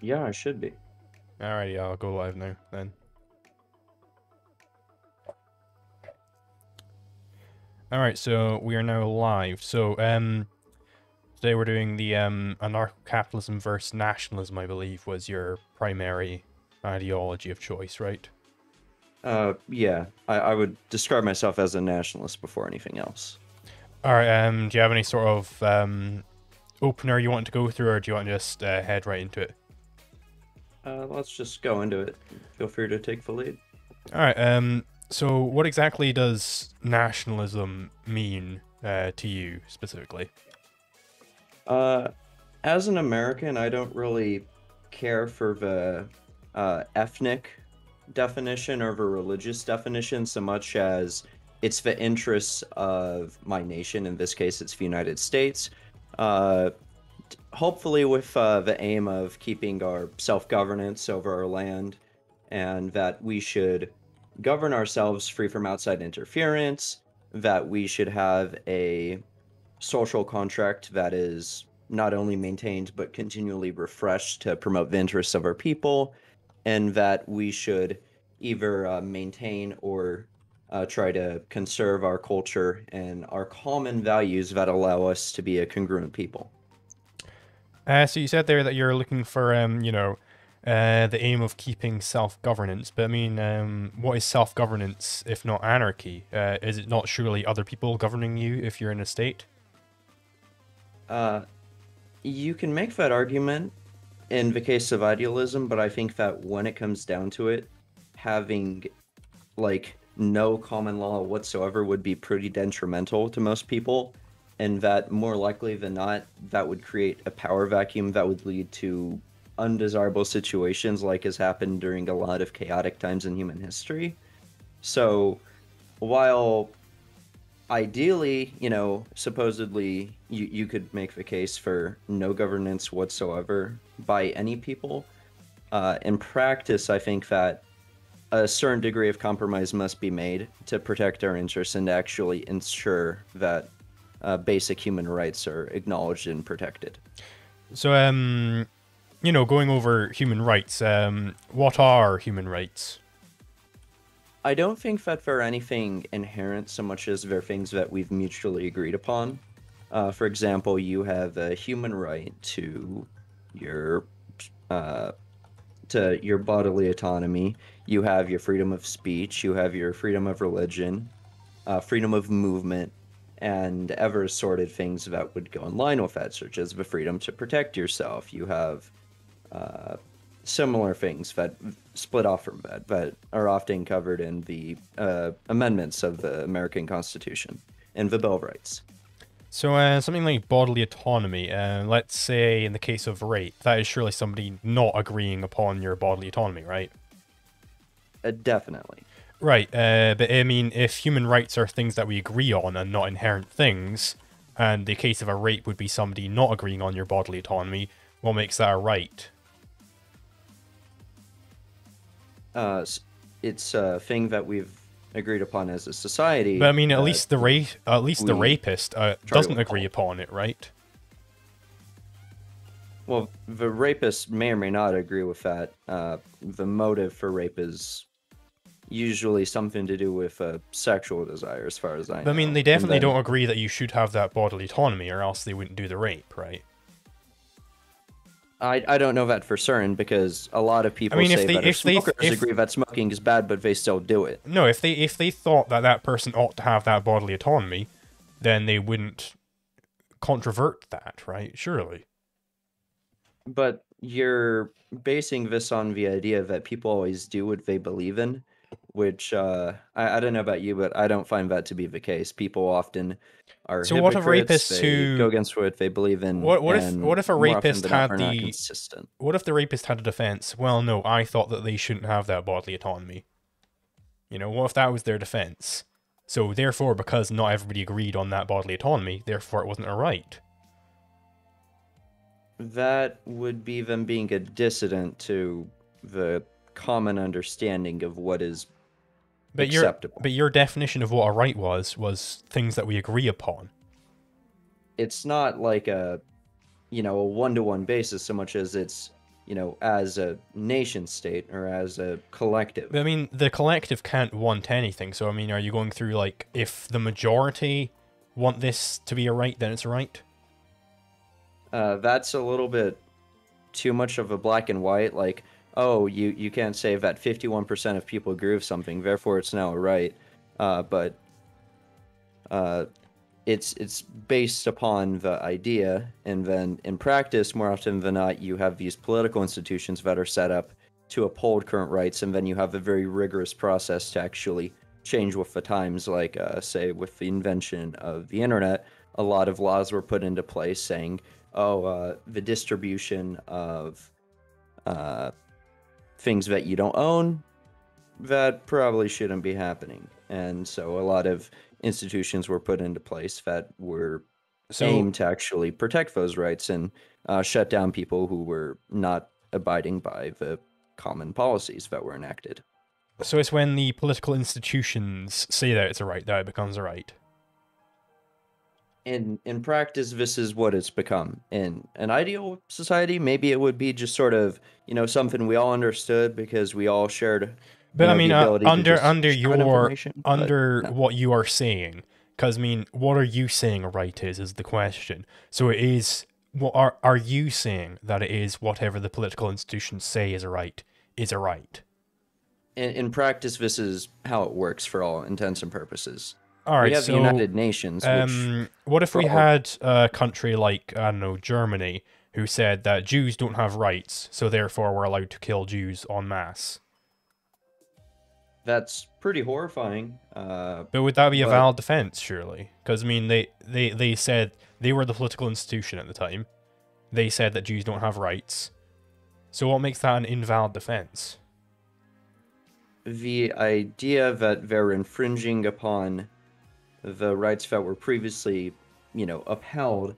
Yeah, I should be. Alrighty, I'll go live now then. Alright, so we are now live. So, um, today we're doing the um, anarcho-capitalism versus nationalism, I believe, was your primary ideology of choice, right? Uh, yeah, I, I would describe myself as a nationalist before anything else. Alright, um, do you have any sort of um, opener you want to go through, or do you want to just uh, head right into it? Uh, let's just go into it. Feel free to take the lead. Alright, um, so what exactly does nationalism mean uh, to you specifically? Uh, as an American, I don't really care for the uh, ethnic definition or the religious definition so much as it's the interests of my nation. In this case, it's the United States. Uh, hopefully, with uh, the aim of keeping our self governance over our land, and that we should govern ourselves free from outside interference, that we should have a social contract that is not only maintained but continually refreshed to promote the interests of our people, and that we should either uh, maintain or uh, try to conserve our culture and our common values that allow us to be a congruent people. Uh, so you said there that you're looking for, um, you know, uh, the aim of keeping self-governance. But I mean, um, what is self-governance if not anarchy? Uh, is it not surely other people governing you if you're in a state? Uh, you can make that argument in the case of idealism, but I think that when it comes down to it, having like no common law whatsoever would be pretty detrimental to most people, and that more likely than not, that would create a power vacuum that would lead to undesirable situations like has happened during a lot of chaotic times in human history. So, while ideally, you know, supposedly you, you could make the case for no governance whatsoever by any people. Uh, in practice, I think that a certain degree of compromise must be made to protect our interests and actually ensure that uh, basic human rights are acknowledged and protected. So, um, you know, going over human rights, um, what are human rights? I don't think that there are anything inherent so much as there are things that we've mutually agreed upon. Uh, for example, you have a human right to your uh, to your bodily autonomy. You have your freedom of speech. You have your freedom of religion, uh, freedom of movement, and ever assorted things that would go in line with that, such as the freedom to protect yourself. You have uh, similar things that split off from that, but are often covered in the uh, amendments of the American Constitution and the Bill of Rights. So, uh, something like bodily autonomy, uh, let's say in the case of rape, that is surely somebody not agreeing upon your bodily autonomy, right? Uh, definitely. Right, uh, but I mean, if human rights are things that we agree on and not inherent things, and the case of a rape would be somebody not agreeing on your bodily autonomy, what makes that a right? Uh, it's a thing that we've agreed upon as a society. But I mean, at least the ra- at least the rapist uh, doesn't agree upon it, right? Well, the rapist may or may not agree with that. Uh, the motive for rape is usually something to do with uh, sexual desire, as far as I know. I mean, they definitely then- don't agree that you should have that bodily autonomy, or else they wouldn't do the rape, right? I, I don't know that for certain because a lot of people I mean, if say they- that if they- smokers if- agree that smoking is bad, but they still do it. No, if they if they thought that that person ought to have that bodily autonomy, then they wouldn't controvert that, right? Surely. But you're basing this on the idea that people always do what they believe in, which uh, I, I don't know about you, but I don't find that to be the case. People often are So what if rapists who- go against what they believe in. What- what if- what if a rapist had not the- consistent? What if the rapist had a defense? Well, no, I thought that they shouldn't have that bodily autonomy. You know, what if that was their defense? So therefore, because not everybody agreed on that bodily autonomy, therefore it wasn't a right. That would be them being a dissident to the common understanding of what is But your but your definition of what a right was was things that we agree upon. it's not like a you know a one-to-one basis so much as it's you know, as a nation state or as a collective. But I mean, the collective can't want anything. So I mean, are you going through like if the majority want this to be a right, then it's a right? Uh, that's a little bit too much of a black and white. Like, oh, you you can't say that 51% of people agree with something, therefore it's now a right. Uh, but uh, it's it's based upon the idea, and then in practice, more often than not, you have these political institutions that are set up to uphold current rights, and then you have a very rigorous process to actually change with the times. Like, uh, say, with the invention of the internet, a lot of laws were put into place saying, "Oh, uh, the distribution of uh, things that you don't own, that probably shouldn't be happening." And so, a lot of institutions were put into place that were So aimed to actually protect those rights and uh, shut down people who were not abiding by the common policies that were enacted. so it's when the political institutions say that it's a right that it becomes a right. In in practice, this is what it's become. In an ideal society, maybe it would be just sort of you know something we all understood because we all shared. But you I mean, uh, under under your under no. what you are saying, because I mean, what are you saying right is is the question. So it is. What are are you saying that it is whatever the political institutions say is a right is a right? in, in practice, this is how it works for all intents and purposes. All right. we have so the United Nations, which Um, what if we had a country like I don't know Germany who said that Jews don't have rights, so therefore we're allowed to kill Jews en masse? that's pretty horrifying. Uh, But would that be a valid defense? Surely, because I mean they, they they said they were the political institution at the time. They said that Jews don't have rights. So what makes that an invalid defense? the idea that they're infringing upon the rights that were previously, you know, upheld,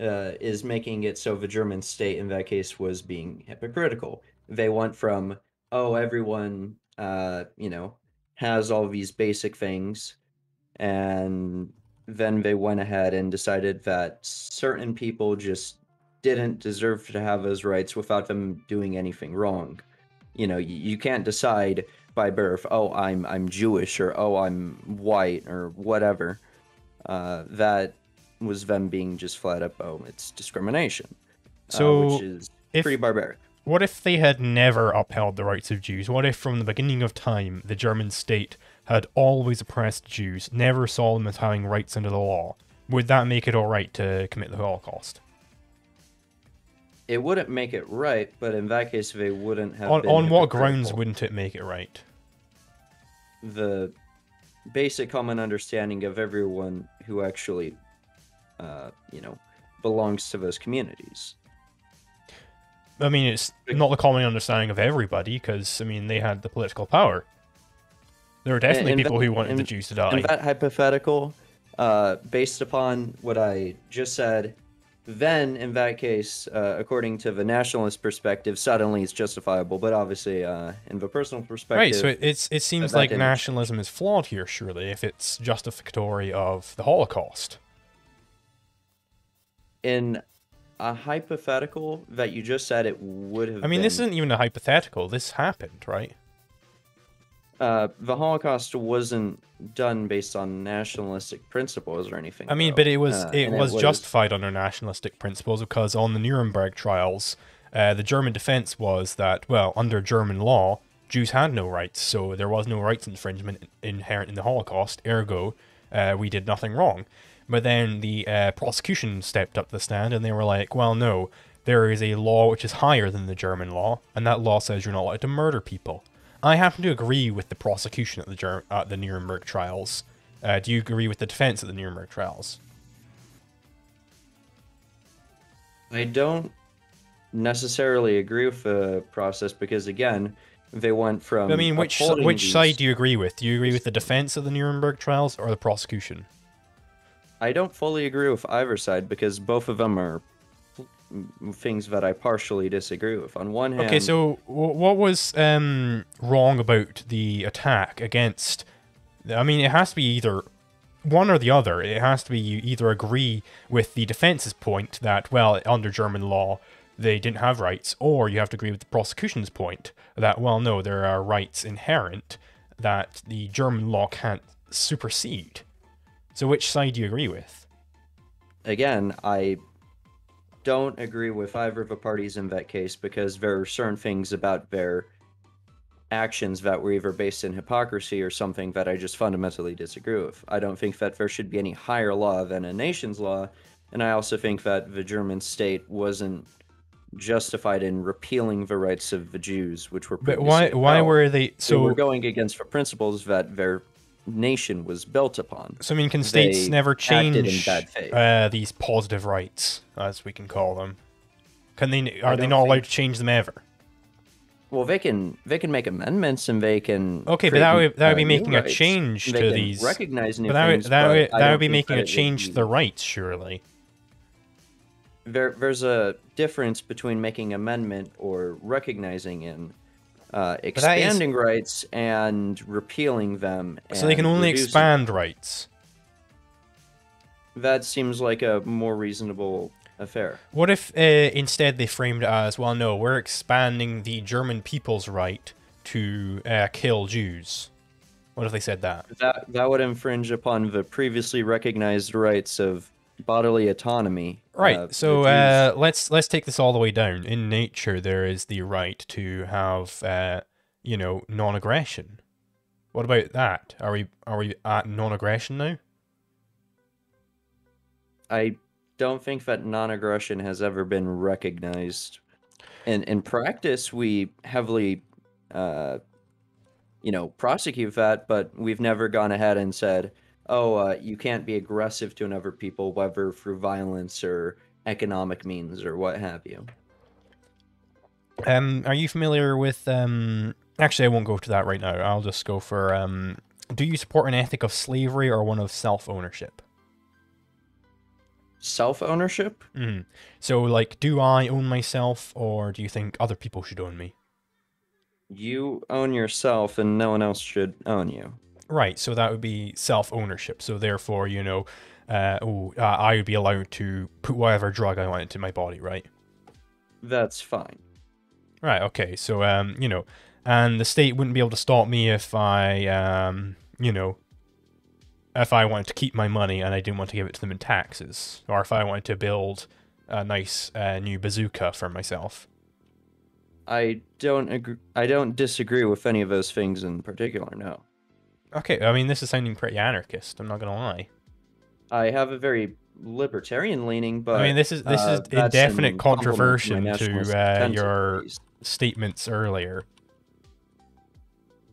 uh, is making it so the German state in that case was being hypocritical. They went from, oh, everyone, uh, you know, has all these basic things, and then they went ahead and decided that certain people just didn't deserve to have those rights without them doing anything wrong. You know, you, you can't decide by birth, oh, I'm I'm Jewish or oh, I'm white or whatever. Uh, that was them being just flat up, oh, it's discrimination. uh, So, which is if- pretty barbaric. What if they had never upheld the rights of Jews? What if from the beginning of time the German state had always oppressed Jews, never saw them as having rights under the law? Would that make it alright to commit the Holocaust? It wouldn't make it right, but in that case, they wouldn't have. On, been on what grounds wouldn't it make it right? the basic common understanding of everyone who actually, uh, you know, belongs to those communities. I mean, it's not the common understanding of everybody, because, I mean, they had the political power. There were definitely in people that- who wanted the in- Jews to die. In that hypothetical, uh, based upon what I just said, then in that case, uh, according to the nationalist perspective, suddenly it's justifiable. But obviously, uh, in the personal perspective, Right, so it, it's it seems like nationalism is flawed here, surely, if it's justificatory of the Holocaust. in a hypothetical that you just said, it would have. I mean, this isn't even a hypothetical. This happened, right? Uh, the Holocaust wasn't done based on nationalistic principles or anything. I mean, though. but it was Uh, it and was justified under nationalistic principles because on the Nuremberg trials, uh, the German defense was that well, under German law, Jews had no rights, so there was no rights infringement inherent in the Holocaust. Ergo, uh, we did nothing wrong. But then the uh, prosecution stepped up the stand and they were like, well, no, there is a law which is higher than the German law, and that law says you're not allowed to murder people. I happen to agree with the prosecution at the Ger- at the Nuremberg trials. Uh, do you agree with the defense at the Nuremberg trials? I don't necessarily agree with the process because again, they went from. I mean, which which these- side do you agree with? Do you agree with the defense of the Nuremberg trials or the prosecution? I don't fully agree with either side because both of them are things that I partially disagree with. On one hand, Okay, so w- what was um, wrong about the attack against? I mean, it has to be either one or the other. It has to be you either agree with the defense's point that well, under German law, they didn't have rights, or you have to agree with the prosecution's point that, well, no, there are rights inherent that the German law can't supersede. So, which side do you agree with? Again, I don't agree with either of the parties in that case because there are certain things about their actions that were either based in hypocrisy or something that I just fundamentally disagree with. I don't think that there should be any higher law than a nation's law, and I also think that the German state wasn't justified in repealing the rights of the Jews, which were. But why? Why were they? They we're going against the principles that their nation was built upon. so I mean, can states they never change uh, these positive rights, as we can call them? Can they? Are they not allowed to change them ever? Well, they can they can make amendments and they can. Okay, but that would that would uh, be making a change to these. Recognize new But that would that but would that would be making a change to the rights, surely. there there's a difference between making amendment or recognizing and uh, that is- expanding rights and repealing them. So they can only reducing- expand rights. That seems like a more reasonable affair. What if uh, instead they framed it as, well, no, we're expanding the German people's right to uh, kill Jews? What if they said that? That that would infringe upon the previously recognized rights of bodily autonomy. Right. uh, so uh, let's let's take this all the way down. In nature, there is the right to have, uh, you know, non-aggression. What about that? Are we are we at non-aggression now? I don't think that non-aggression has ever been recognized. In in practice, we heavily, uh, you know, prosecute that, but we've never gone ahead and said, "Oh, uh, you can't be aggressive to another people, whether through violence or economic means or what have you." Um, are you familiar with um? Actually, I won't go to that right now. I'll just go for um. Do you support an ethic of slavery or one of self-ownership? Self-ownership? Mm. So, like, do I own myself, or do you think other people should own me? You own yourself, and no one else should own you. Right. So that would be self-ownership. So therefore, you know, uh, oh, uh, I would be allowed to put whatever drug I want into my body, right? That's fine. Right. Okay. So, um, you know, and the state wouldn't be able to stop me if I, um, you know, if I wanted to keep my money and I didn't want to give it to them in taxes, or if I wanted to build a nice uh, new bazooka for myself. I don't agree. I don't disagree with any of those things in particular. No. Okay. I mean, this is sounding pretty anarchist. I'm not gonna lie. I have a very libertarian leaning, but I mean, this is this uh, is in that's definite in to controversion to uh, your statements earlier.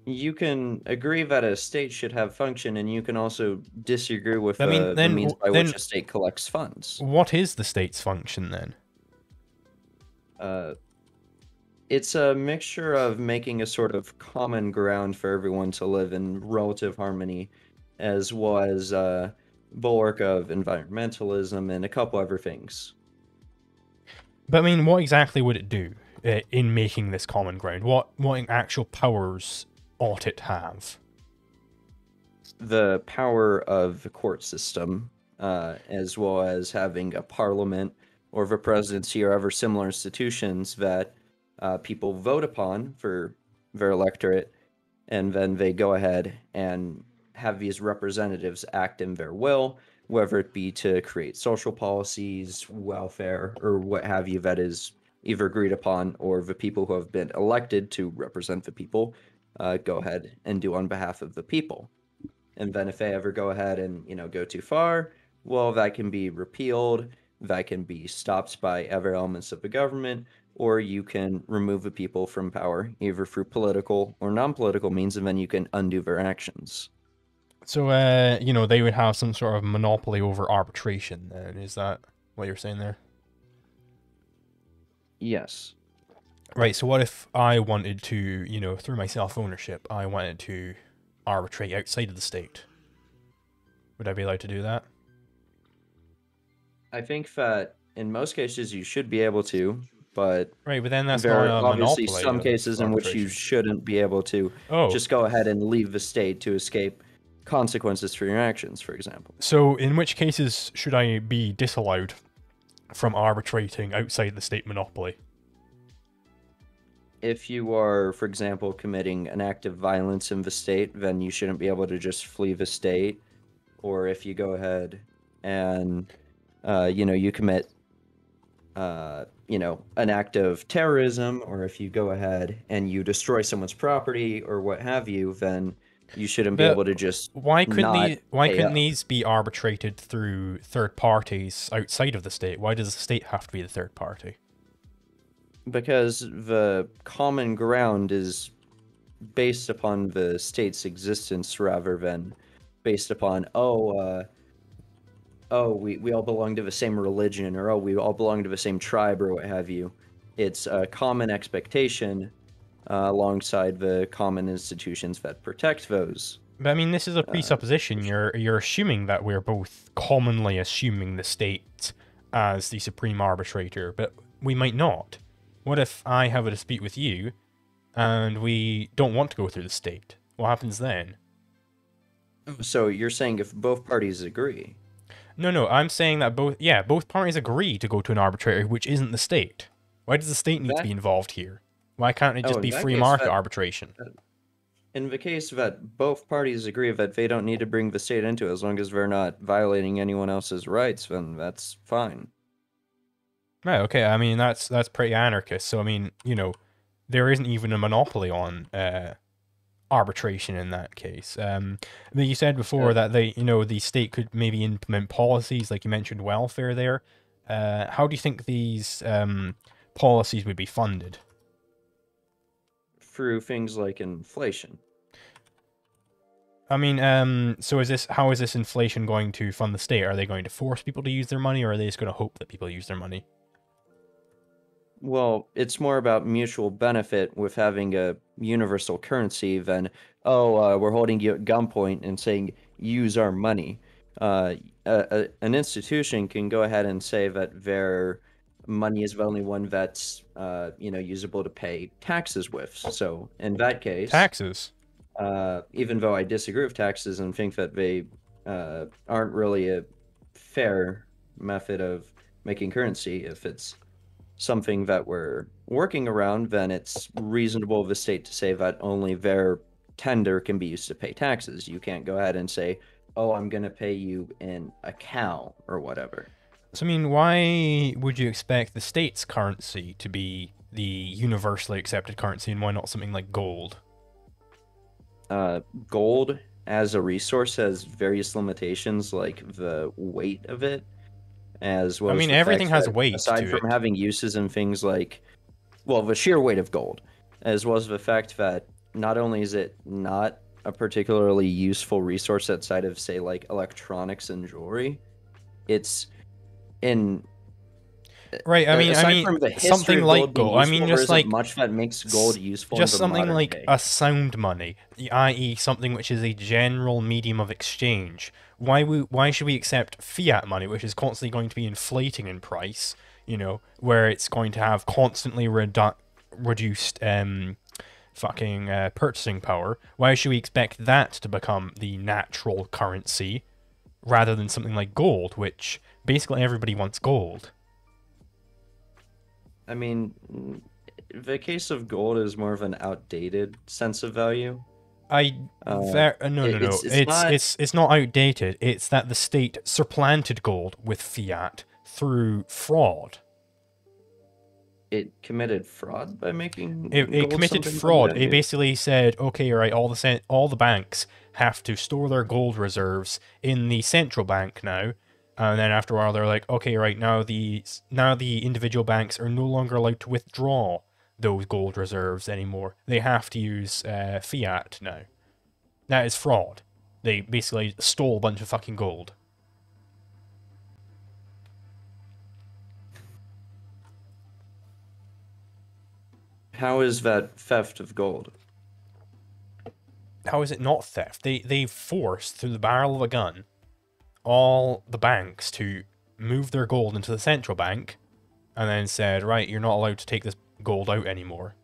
You can agree that a state should have function, and you can also disagree with I mean, uh, then the means by then- which a state collects funds. What is the state's function then? Uh, it's a mixture of making a sort of common ground for everyone to live in relative harmony, as well as uh, bulwark of environmentalism and a couple other things. But I mean, what exactly would it do uh, in making this common ground? What what actual powers ought it have? the power of the court system, uh, as well as having a parliament or the presidency or other similar institutions that uh, people vote upon for their electorate, and then they go ahead and have these representatives act in their will, whether it be to create social policies, welfare, or what have you that is either agreed upon or the people who have been elected to represent the people uh, go ahead and do on behalf of the people. And then if they ever go ahead and you know go too far well that can be repealed. That can be stopped by other elements of the government or you can remove the people from power either through political or non-political means and then you can undo their actions So, uh, you know, they would have some sort of monopoly over arbitration. Then is that what you're saying there? yes Right. So, what if I wanted to, you know, through my self ownership, I wanted to arbitrate outside of the state? Would I be allowed to do that? i think that in most cases you should be able to but Right, but then that's there are obviously some cases in which you shouldn't be able to Oh, just go ahead and leave the state to escape consequences for your actions for example so in which cases should I be disallowed from arbitrating outside the state monopoly? If you are, for example, committing an act of violence in the state, then you shouldn't be able to just flee the state. Or if you go ahead and, uh, you know, you commit, uh, you know, an act of terrorism, or if you go ahead and you destroy someone's property or what have you, then you shouldn't be able to just Why couldn't these, why couldn't up. these be arbitrated through third parties outside of the state? Why does the state have to be the third party? because the common ground is based upon the state's existence rather than based upon oh uh oh we, we all belong to the same religion or oh we all belong to the same tribe or what have you it's a common expectation uh, alongside the common institutions that protect those But I mean, this is Uh, a presupposition. You're you're assuming that we're both commonly assuming the state as the supreme arbitrator, but we might not. What if I have a dispute with you, and we don't want to go through the state? What happens then? so you're saying if both parties agree No, no, I'm saying that both yeah, both parties agree to go to an arbitrator, which isn't the state. Why does the state need to be involved here? Why can't it Oh, just in be free market that- arbitration? in the case that both parties agree that they don't need to bring the state into it as long as they're not violating anyone else's rights, then that's fine. Right, okay. I mean, that's that's pretty anarchist. So I mean, you know, there isn't even a monopoly on uh, arbitration in that case. Um, but you said before Yeah. that they, you know, the state could maybe implement policies, like you mentioned, welfare there. Uh, how do you think these um, policies would be funded? Through things like inflation. I mean, um, so is this how is this inflation going to fund the state? Are they going to force people to use their money, or are they just going to hope that people use their money? Well, it's more about mutual benefit with having a universal currency than, oh, uh, we're holding you at gunpoint and saying, use our money. Uh, a, a, an institution can go ahead and say that their money is the only one that's, uh, you know, usable to pay taxes with. So in that case, Taxes. uh, even though I disagree with taxes and think that they uh, aren't really a fair method of making currency, if it's something that we're working around, then it's reasonable of the state to say that only their tender can be used to pay taxes. You can't go ahead and say, oh, I'm going to pay you in a cow or whatever. So I mean, why would you expect the state's currency to be the universally accepted currency, and why not something like gold? uh, gold as a resource has various limitations, like the weight of it, as well. I mean, everything has that weight Aside from it. having uses in things like, well, the sheer weight of gold, as well as the fact that not only is it not a particularly useful resource outside of, say, like electronics and jewelry, it's in Right. I mean, I mean, something like gold. I mean, just like much that makes gold useful. just something like day. a sound money, i.e., something which is a general medium of exchange. Why we, why should we accept fiat money, which is constantly going to be inflating in price? You know, where it's going to have constantly redu- reduced um, fucking uh, purchasing power. Why should we expect that to become the natural currency rather than something like gold, which basically everybody wants gold? I mean, the case of gold is more of an outdated sense of value. I Uh, ver- uh, no no no it's- it's it's it's, not- it's not outdated. It's that the state supplanted gold with fiat through fraud. It committed fraud by making It, it committed fraud. It basically said, okay, right, all the cent- all the banks have to store their gold reserves in the central bank now, and then after a while they're like, okay, right, now the now the individual banks are no longer allowed to withdraw those gold reserves anymore. They have to use uh, fiat now. That is fraud. They basically stole a bunch of fucking gold. How is that theft of gold? how is it not theft? They they forced through the barrel of a gun all the banks to move their gold into the central bank, and then said, right, you're not allowed to take this gold out anymore.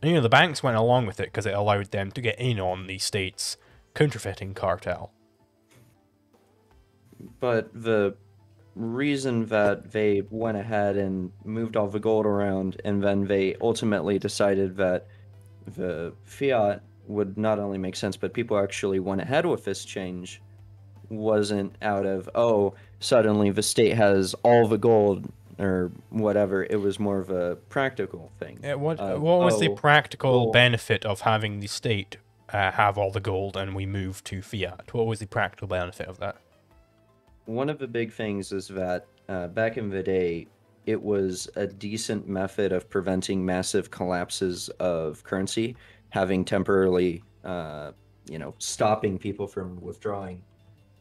And you know the banks went along with it because it allowed them to get in on the state's counterfeiting cartel. But the reason that they went ahead and moved all the gold around, and then they ultimately decided that the fiat would not only make sense, but people actually went ahead with this change, wasn't out of, oh, suddenly the state has all the gold or whatever. It was more of a practical thing. Uh, what of, what was the oh, practical well- benefit of having the state uh, have all the gold and we move to fiat? What was the practical benefit of that? one of the big things is that uh, back in the day, it was a decent method of preventing massive collapses of currency, having temporarily, uh, you know, stopping people from withdrawing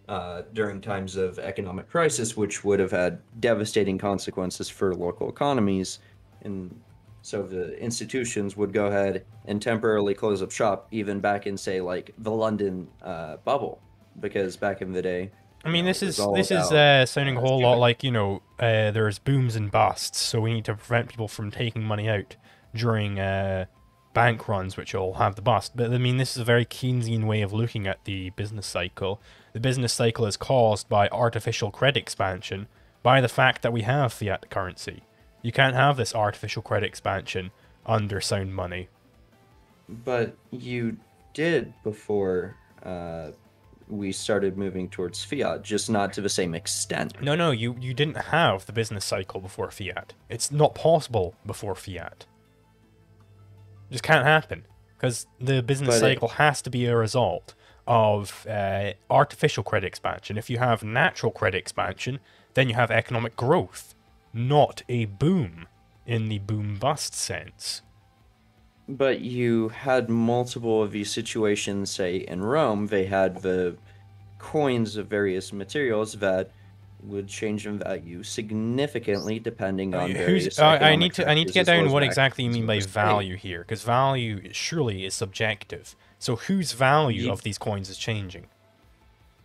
uh, during times of economic crisis, which would have had devastating consequences for local economies. And so the institutions would go ahead and temporarily close up shop, even back in, say, like the London uh, bubble, because back in the day, I mean, this is this is uh, sounding a whole lot like you know, uh, there's booms and busts, so we need to prevent people from taking money out during uh, bank runs, which will have the bust. But I mean, this is a very Keynesian way of looking at the business cycle. The business cycle is caused by artificial credit expansion, by the fact that we have fiat currency. You can't have this artificial credit expansion under sound money. But you did before uh, we started moving towards fiat, just not to the same extent. No, no, you, you didn't have the business cycle before fiat. It's not possible before fiat. Just can't happen because the business But it- cycle has to be a result of uh, artificial credit expansion. If you have natural credit expansion, then you have economic growth, not a boom in the boom bust sense. But you had multiple of these situations, say in Rome, they had the coins of various materials that would change in value significantly depending on Who's, various. uh, I need to I need to get down what exactly you mean by value here, because value surely is subjective. So whose value You- of these coins is changing?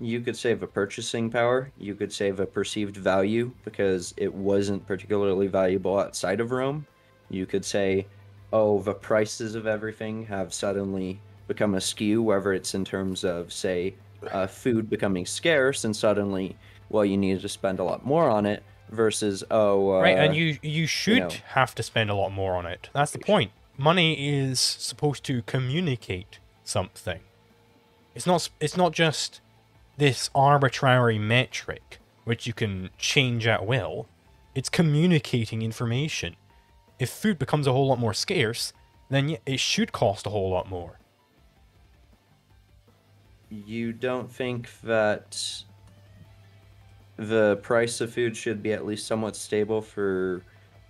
You could save a purchasing power. You could save a perceived value because it wasn't particularly valuable outside of Rome. You could say, oh, the prices of everything have suddenly become askew, whether it's in terms of, say, uh, food becoming scarce and suddenly, well, you need to spend a lot more on it versus, oh, uh, right, and you you should know. have to spend a lot more on it. That's the point. Money is supposed to communicate something. It's not. It's not just this arbitrary metric which you can change at will. It's communicating information. If food becomes a whole lot more scarce, then it should cost a whole lot more. you don't think that the price of food should be at least somewhat stable for,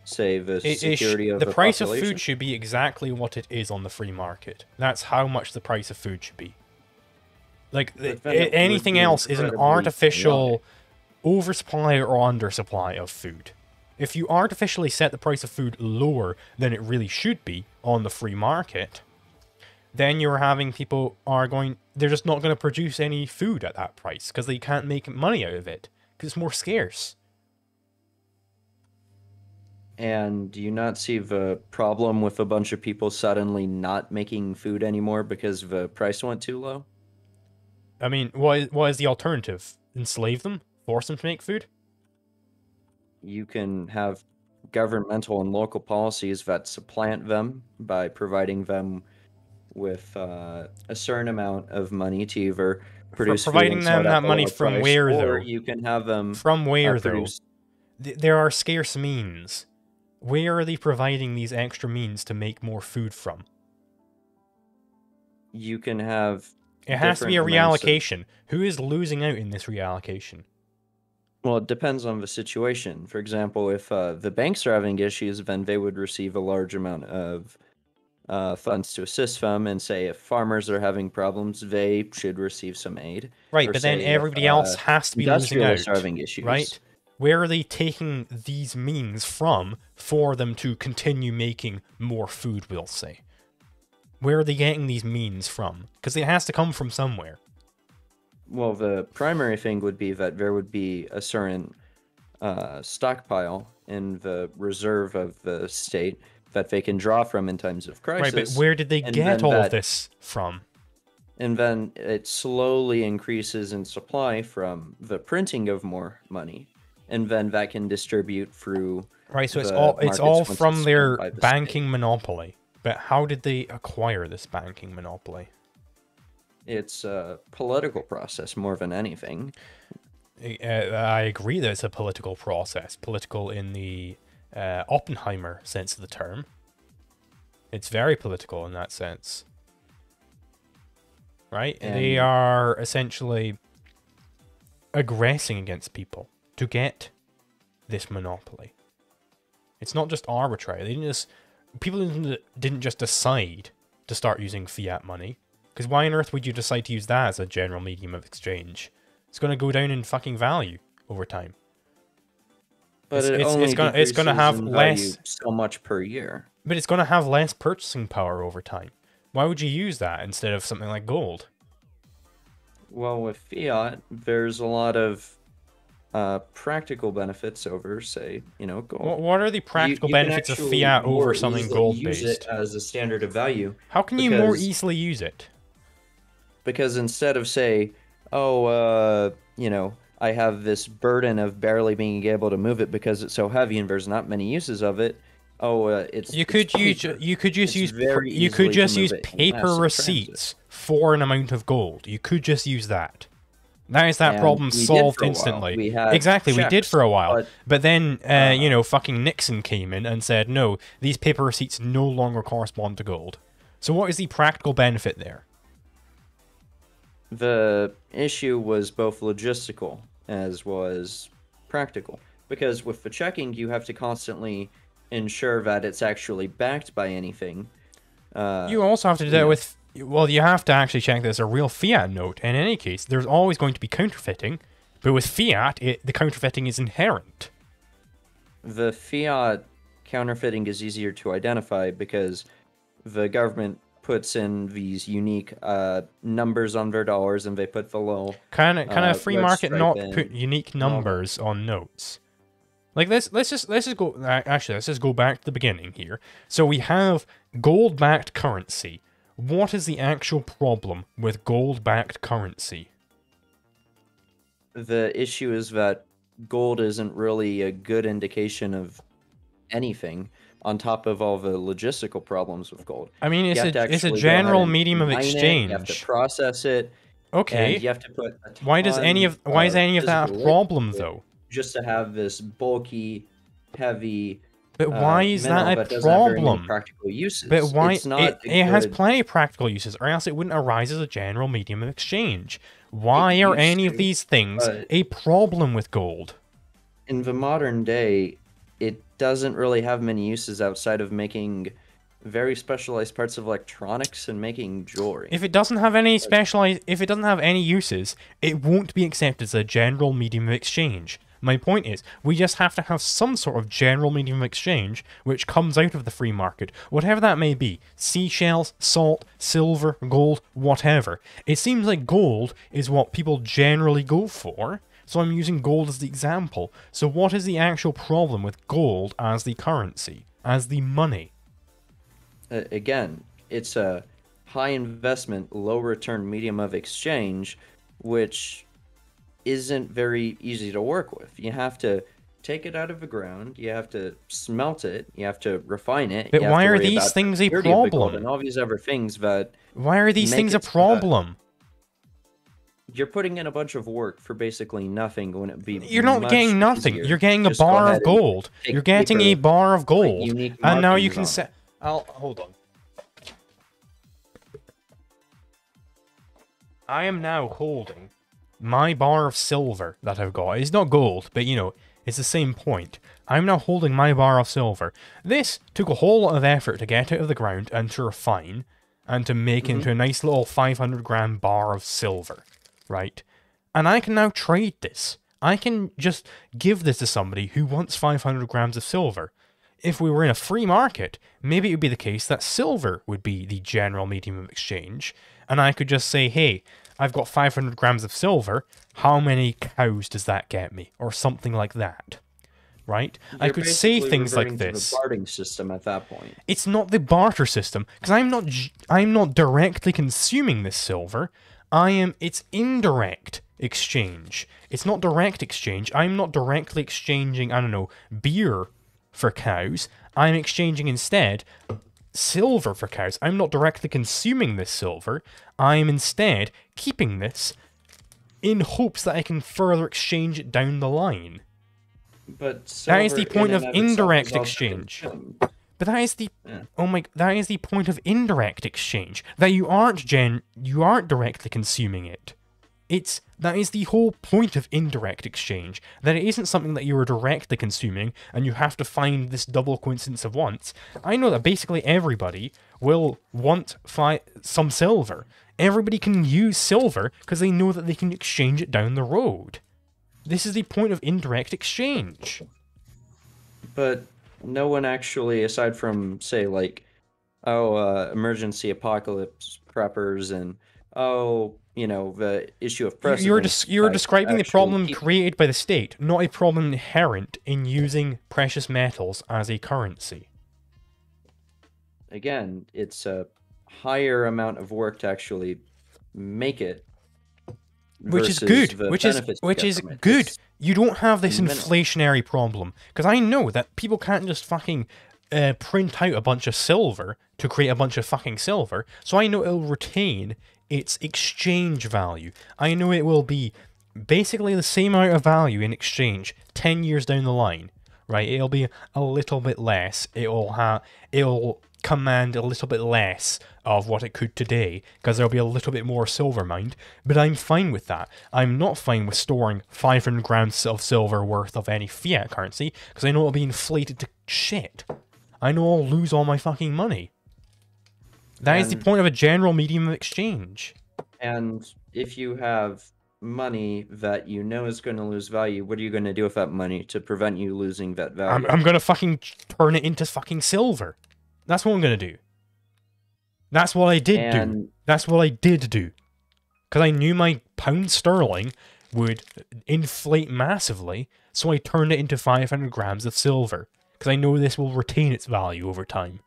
say, the It- it sh- security of the the price of food should be exactly what it is on the free market. That's how much the price of food should be. Like it anything else is an artificial oversupply or undersupply of food. If you artificially set the price of food lower than it really should be on the free market, then you're having people are going they're just not going to produce any food at that price because they can't make money out of it because it's more scarce. And do you not see the problem with a bunch of people suddenly not making food anymore because the price went too low? I mean, what is, what is the alternative? Enslave them? Force them to make food? You can have governmental and local policies that supplant them by providing them with uh, a certain amount of money to either produce providing them that money from price, where, or though? you can have them From uh, where, though? Th- There are scarce means. Where are they providing these extra means to make more food from? you can have It has to be a amounts of- reallocation. Who is losing out in this reallocation? Well, it depends on the situation. For example, if uh, the banks are having issues, then they would receive a large amount of uh, funds to assist them. And say if farmers are having problems, they should receive some aid. Right, Or but then say if, everybody else uh, has to be losing out. Having issues. right? Where are they taking these means from for them to continue making more food, we'll say? Where are they getting these means from? Because it has to come from somewhere. Well, the primary thing would be that there would be a certain uh, stockpile in the reserve of the state that they can draw from in times of crisis. Right, but where did they and get all of this from? and then it slowly increases in supply from the printing of more money and then that can distribute through. Right, so it's all it's all from it's their the banking monopoly. But how did they acquire this banking monopoly? It's a political process more than anything. Uh, I agree that it's a political process, political in the uh, Oppenheimer sense of the term. It's very political in that sense. Right? they are essentially aggressing against people to get this monopoly. It's not just arbitrary. They didn't just people didn't, didn't just decide to start using fiat money. Because why on earth would you decide to use that as a general medium of exchange? It's going to go down in fucking value over time. But It's- it it's- gonna- it's gonna have less- so much per year. But it's going to have less purchasing power over time. Why would you use that instead of something like gold? Well, with fiat, there's a lot of uh, practical benefits over, say, you know, gold. What, what are the practical you can benefits of fiat over something gold use based? it as a standard of value How can you more easily use it? because instead of say, oh, uh, you know, I have this burden of barely being able to move it because it's so heavy and there's not many uses of it. Oh, uh, it's You it's could use paper. you could just It's use you could just use paper receipts for an amount of gold. You could just use that. That is that And problem solved for a while. instantly. We exactly, we did for a while. but, But then, uh, uh, you know, fucking Nixon came in and said, no, these paper receipts no longer correspond to gold. So what is the practical benefit there? The issue was both logistical as was practical because with the checking you have to constantly ensure that it's actually backed by anything. Uh, You also have to do that yeah. with, well, you have to actually check that it's a real fiat note. In any case, there's always going to be counterfeiting, but with fiat, it, the counterfeiting is inherent. the fiat counterfeiting is easier to identify because the government puts in these unique uh, numbers on their dollars and they put the little Kind of, kind uh, of free market not and put unique numbers on notes. Like let's let's just let's just go uh, actually let's just go back to the beginning here. So we have gold-backed currency. What is the actual problem with gold-backed currency? the issue is that gold isn't really a good indication of anything on top of all the logistical problems with gold. I mean, it's to a it's a actually go ahead general medium of mine it, exchange. you have to process it, Okay. and you have to put. Why does any of why is any of that a problem though? Just to have this bulky, heavy. But uh, why is that a doesn't have very many problem? Practical uses. But why It's not it, it has plenty of practical uses, or else it wouldn't arise as a general medium of exchange. Why are any of these things a problem with gold? in the modern day, doesn't really have many uses outside of making very specialized parts of electronics and making jewelry. If it doesn't have any specialized, if it doesn't have any uses, it won't be accepted as a general medium of exchange. My point is, we just have to have some sort of general medium of exchange which comes out of the free market, whatever that may be seashells, salt, silver, gold, whatever. It seems like gold is what people generally go for, so I'm using gold as the example. So, what is the actual problem with gold as the currency, as the money? Uh, again, it's a high investment, low return medium of exchange, which isn't very easy to work with. You have to take it out of the ground, you have to smelt it, you have to refine it. But why are these things a problem? And all these other things that Why are these things a problem? You're putting in a bunch of work for basically nothing when it be You're not getting nothing. easier You're getting a just go bar ahead of gold. You're getting a bar of gold, unique and now you can set say, "I'll hold on." I am now holding my bar of silver that I've got. It's not gold, but you know, it's the same point. I'm now holding my bar of silver. This took a whole lot of effort to get out of the ground and to refine and to make mm-hmm. into a nice little 500 gram bar of silver, right? And I can now trade this. I can just give this to somebody who wants 500 grams of silver. If we were in a free market, maybe it would be the case that silver would be the general medium of exchange, and I could just say, hey, I've got 500 grams of silver, how many cows does that get me? Or something like that. Right? I You're could say things like this The bartering system at that point. it's not the barter system because I'm not I'm not directly consuming this silver. I am it's indirect exchange. It's not direct exchange. I'm not directly exchanging, I don't know, beer for cows. I'm exchanging instead silver for cows. I'm not directly consuming this silver. I'm instead keeping this in hopes that I can further exchange it down the line. But That is the point in of and itself is indirect exchange. But that is the Yeah. oh my that is the point of indirect exchange. That you aren't gen you aren't directly consuming it. It's that is the whole point of indirect exchange. That it isn't something that you are directly consuming and you have to find this double coincidence of wants. I know that basically everybody will want fi- some silver. Everybody can use silver because they know that they can exchange it down the road. This is the point of indirect exchange. But no one actually, aside from say like, oh, uh, emergency apocalypse preppers and oh, you know, the issue of You- precedent. You're, des- you're describing the problem created by the state, not a problem inherent in using precious metals as a currency. Again, it's a higher amount of work to actually make it. Which is good. Which is which is good. It's- You don't have this minimal. inflationary problem because I know that people can't just fucking uh, print out a bunch of silver to create a bunch of fucking silver. So I know it'll retain its exchange value. I know it will be basically the same amount of value in exchange ten years down the line. Right? It'll be a little bit less. It'll have it'll command a little bit less of what it could today because there'll be a little bit more silver mined. But i'm fine with that. I'm not fine with storing 500 grams of silver worth of any fiat currency because i know it'll be inflated to shit. I know i'll lose all my fucking money. That is the point of a general medium of exchange. And if you have money that you know is going to lose value, what are you going to do with that money to prevent you losing that value? I'm, I'm gonna fucking turn it into fucking silver that's what i'm gonna do that's what i did do That's what I did do. Because I knew my pound sterling would inflate massively, so I turned it into 500 grams of silver. Because I know this will retain its value over time.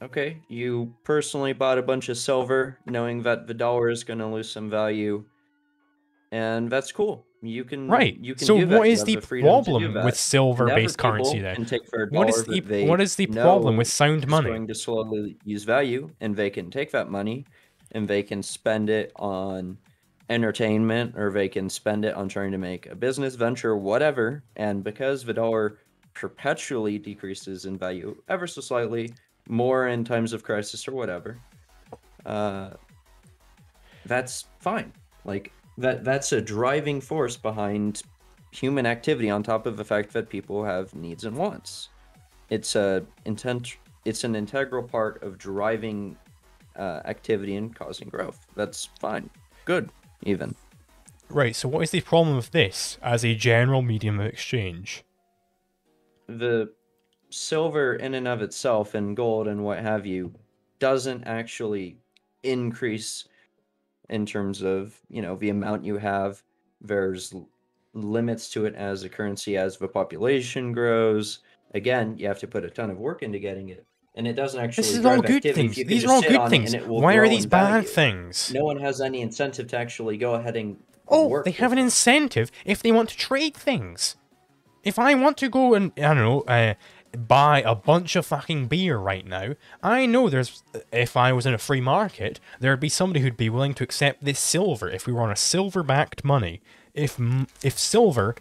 okay, you personally bought a bunch of silver, knowing that the dollar is going to lose some value, and that's cool. You can Right. You can So what is the do problem with silver-based currency then? Can take their What is the what is the problem with sound money? going to slowly use value, and they can take that money and they can spend it on entertainment or they can spend it on trying to make a business venture, whatever. And because the dollar perpetually decreases in value ever so slightly, more in times of crisis or whatever, uh, that's fine. Like that that's a driving force behind human activity on top of the fact that people have needs and wants. It's a intent it's an integral part of driving uh, activity and causing growth. That's fine. Good even. Right, so what is the problem with this as a general medium of exchange? the silver in and of itself and gold and what have you doesn't actually increase in terms of you know the amount you have there's limits to it as a currency as the population grows again you have to put a ton of work into getting it and it doesn't actually This is all good activity. things. These are all good things. Why are these bad things? no one has any incentive to actually go ahead and Oh, work they have an incentive if they want to trade things. If I want to go and I don't know, uh, buy a bunch of fucking beer right now, I know there's. If I was in a free market, there'd be somebody who'd be willing to accept this silver if we were on a silver-backed money. If if silver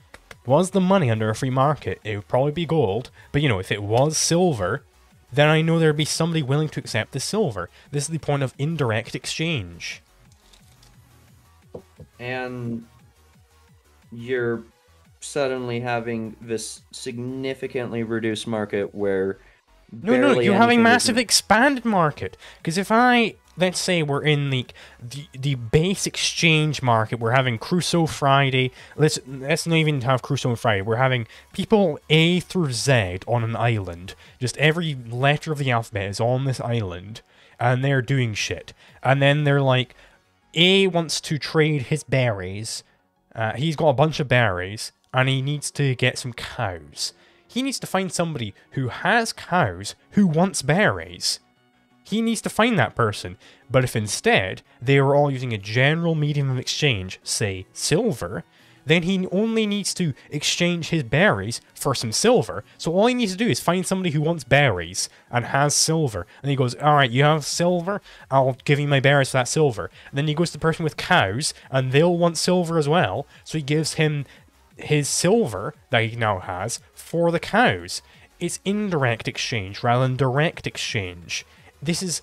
was the money under a free market, it would probably be gold. But you know, if it was silver, then I know there'd be somebody willing to accept the silver. This is the point of indirect exchange. and you're suddenly having this significantly reduced market where No, no, you're having massive expanded market. Because if I, let's say we're in the, the the base exchange market, we're having Crusoe Friday. Let's let's not even have Crusoe Friday. We're having people A through Z on an island. Just every letter of the alphabet is on this island, and they're doing shit. And then they're like, A wants to trade his berries. Uh, he's got a bunch of berries, and he needs to get some cows. He needs to find somebody who has cows who wants berries. he needs to find that person. But if instead they are all using a general medium of exchange, say silver, then he only needs to exchange his berries for some silver. So all he needs to do is find somebody who wants berries and has silver. And he goes, All right, you have silver? I'll give you my berries for that silver. And then he goes to the person with cows and they'll want silver as well. So he gives him his silver that he now has for the cows. It's indirect exchange rather than direct exchange. This is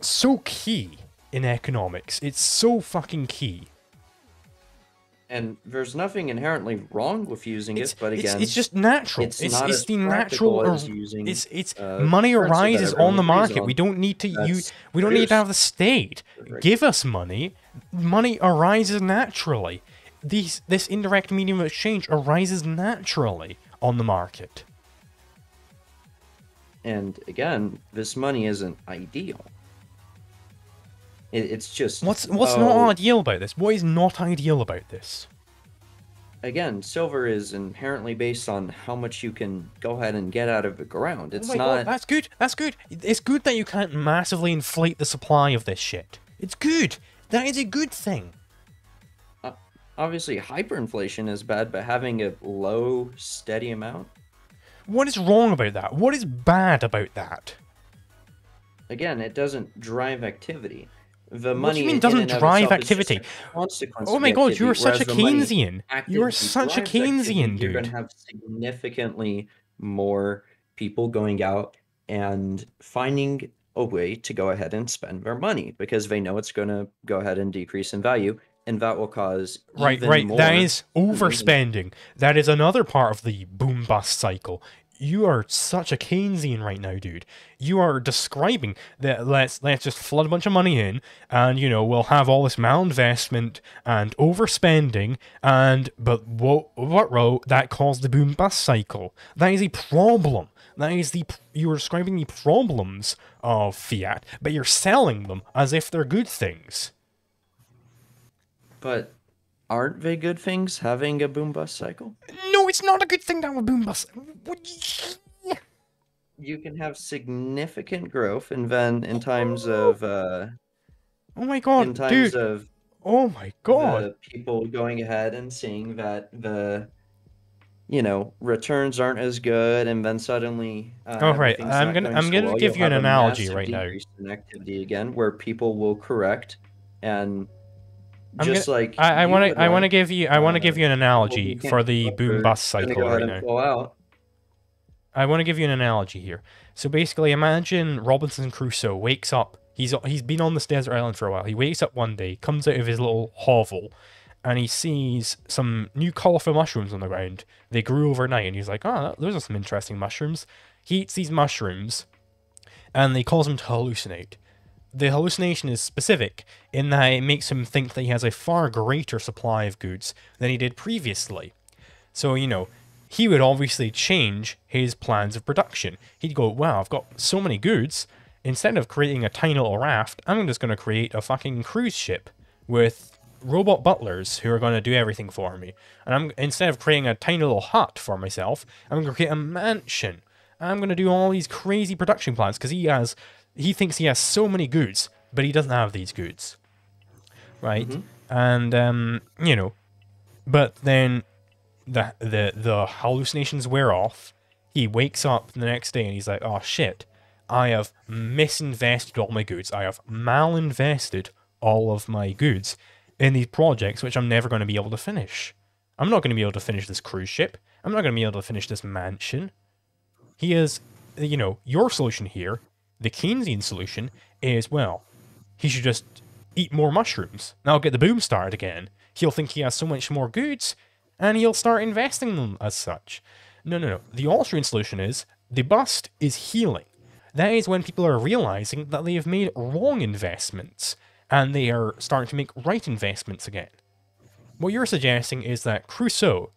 so key in economics. It's so fucking key. And there's nothing inherently wrong with using It's, it, but it's, again, it's just natural. it's It's, it's the natural. as using, it's it's uh, money arises on the market. We don't need to that's We don't need to have the state Right. give us money. Money arises naturally. These this indirect medium of exchange arises naturally on the market. And again, this money isn't ideal. It, it's just What's what's oh, not ideal about this? What is not ideal about this? again, silver is inherently based on how much you can go ahead and get out of the ground. Oh it's oh not God, that's good. That's good. It's good that you can't massively inflate the supply of this shit. It's good. That is a good thing. Obviously hyperinflation is bad, but having a low, steady amount, What is wrong about that? What is bad about that? again, it doesn't drive activity. The What money do you mean doesn't drive itself is just activity? Oh my god, you are such a whereas the money Keynesian. You are such a activity, Keynesian, You're going dude. to have significantly more people going out and finding a way to go ahead and spend their money because they know it's going to go ahead and decrease in value, and that will cause Right, right. That is overspending. That is another part of the boom bust cycle. You are such a Keynesian right now, dude. You are describing that let's let's just flood a bunch of money in, and you know we'll have all this malinvestment and overspending, and but what what row that caused the boom bust cycle? That is a problem. That is the you are describing the problems of fiat, but you're selling them as if they're good things. But aren't they good things having a boom bust cycle? No, it's not a good thing to have a boom bust. You can have significant growth, and then in times of uh, Oh my god, in times dude! of Oh my god! people going ahead and seeing that the you know returns aren't as good, and then suddenly uh, Oh, right, I'm gonna- going I'm gonna well, give you'll you an analogy right now. in activity again, where people will correct and I'm just like I, I want to I want to give you I want to give you an analogy who for the boom bust cycle right now. I want to give you an analogy here. So basically, imagine Robinson Crusoe wakes up. He's he's been on this desert island for a while. He wakes up one day, comes out of his little hovel, and he sees some new colourful mushrooms on the ground. They grew overnight, and he's like, "Oh, those are some interesting mushrooms." He eats these mushrooms, and they cause him to hallucinate. The hallucination is specific in that it makes him think that he has a far greater supply of goods than he did previously. So, you know, he would obviously change his plans of production. He'd go, wow, I've got so many goods. Instead of creating a tiny little raft, I'm just going to create a fucking cruise ship with robot butlers who are going to do everything for me. And I'm instead of creating a tiny little hut for myself, I'm going to create a mansion. I'm going to do all these crazy production plans because he has, he thinks he has so many goods, but he doesn't have these goods, right? And um, you know, but then the the the hallucinations wear off. He wakes up the next day and he's like, "Oh shit, I have misinvested all my goods. I have malinvested all of my goods in these projects which I'm never going to be able to finish. I'm not going to be able to finish this cruise ship. I'm not going to be able to finish this mansion." He is, you know, your solution here, the Keynesian solution is well, he should just eat more mushrooms. That'll get the boom started again. He'll think he has so much more goods, and he'll start investing them as such. No, no, no. The Austrian solution is the bust is healing. That is when people are realizing that they have made wrong investments, and they are starting to make right investments again. What you're suggesting is that Crusoe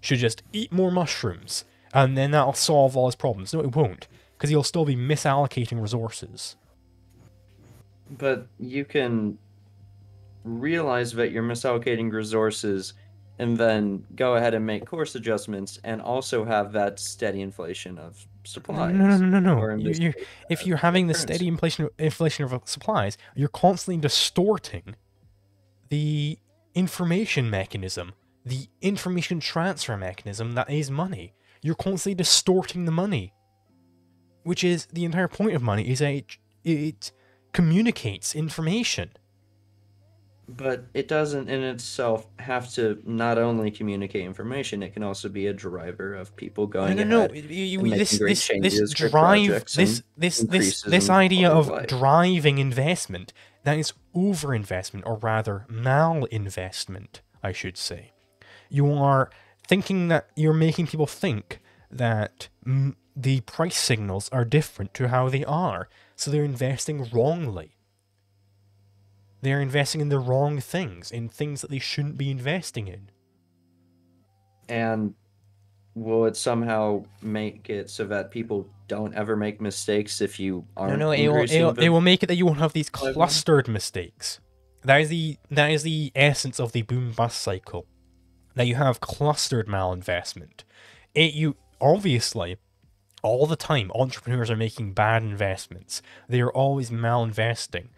should just eat more mushrooms, and then that'll solve all his problems. No, it won't, because he'll still be misallocating resources. But you can realize that you're misallocating resources and then go ahead and make course adjustments and also have that steady inflation of supplies. No, no, no, no, no. You, you, case, if uh, you're having the currency. steady inflation inflation of supplies, you're constantly distorting the information mechanism, the information transfer mechanism that is money. You're constantly distorting the money, which is the entire point of money. Is that it, it communicates information. But it doesn't in itself have to not only communicate information, it can also be a driver of people going no, no, no. you- and this, this, this drive, this, this, this, this idea of life. driving investment, that is overinvestment, or rather malinvestment, I should say. You are thinking that you're making people think that the price signals are different to how they are, so they're investing wrongly. They're investing in the wrong things, in things that they shouldn't be investing in. And will it somehow make it so that people don't ever make mistakes if you No, aren't no, it will, it, will, it will make it that you won't have these clustered mistakes. That is the that is the essence of the boom bust cycle. That you have clustered malinvestment. It you obviously all the time entrepreneurs are making bad investments. They are always malinvesting.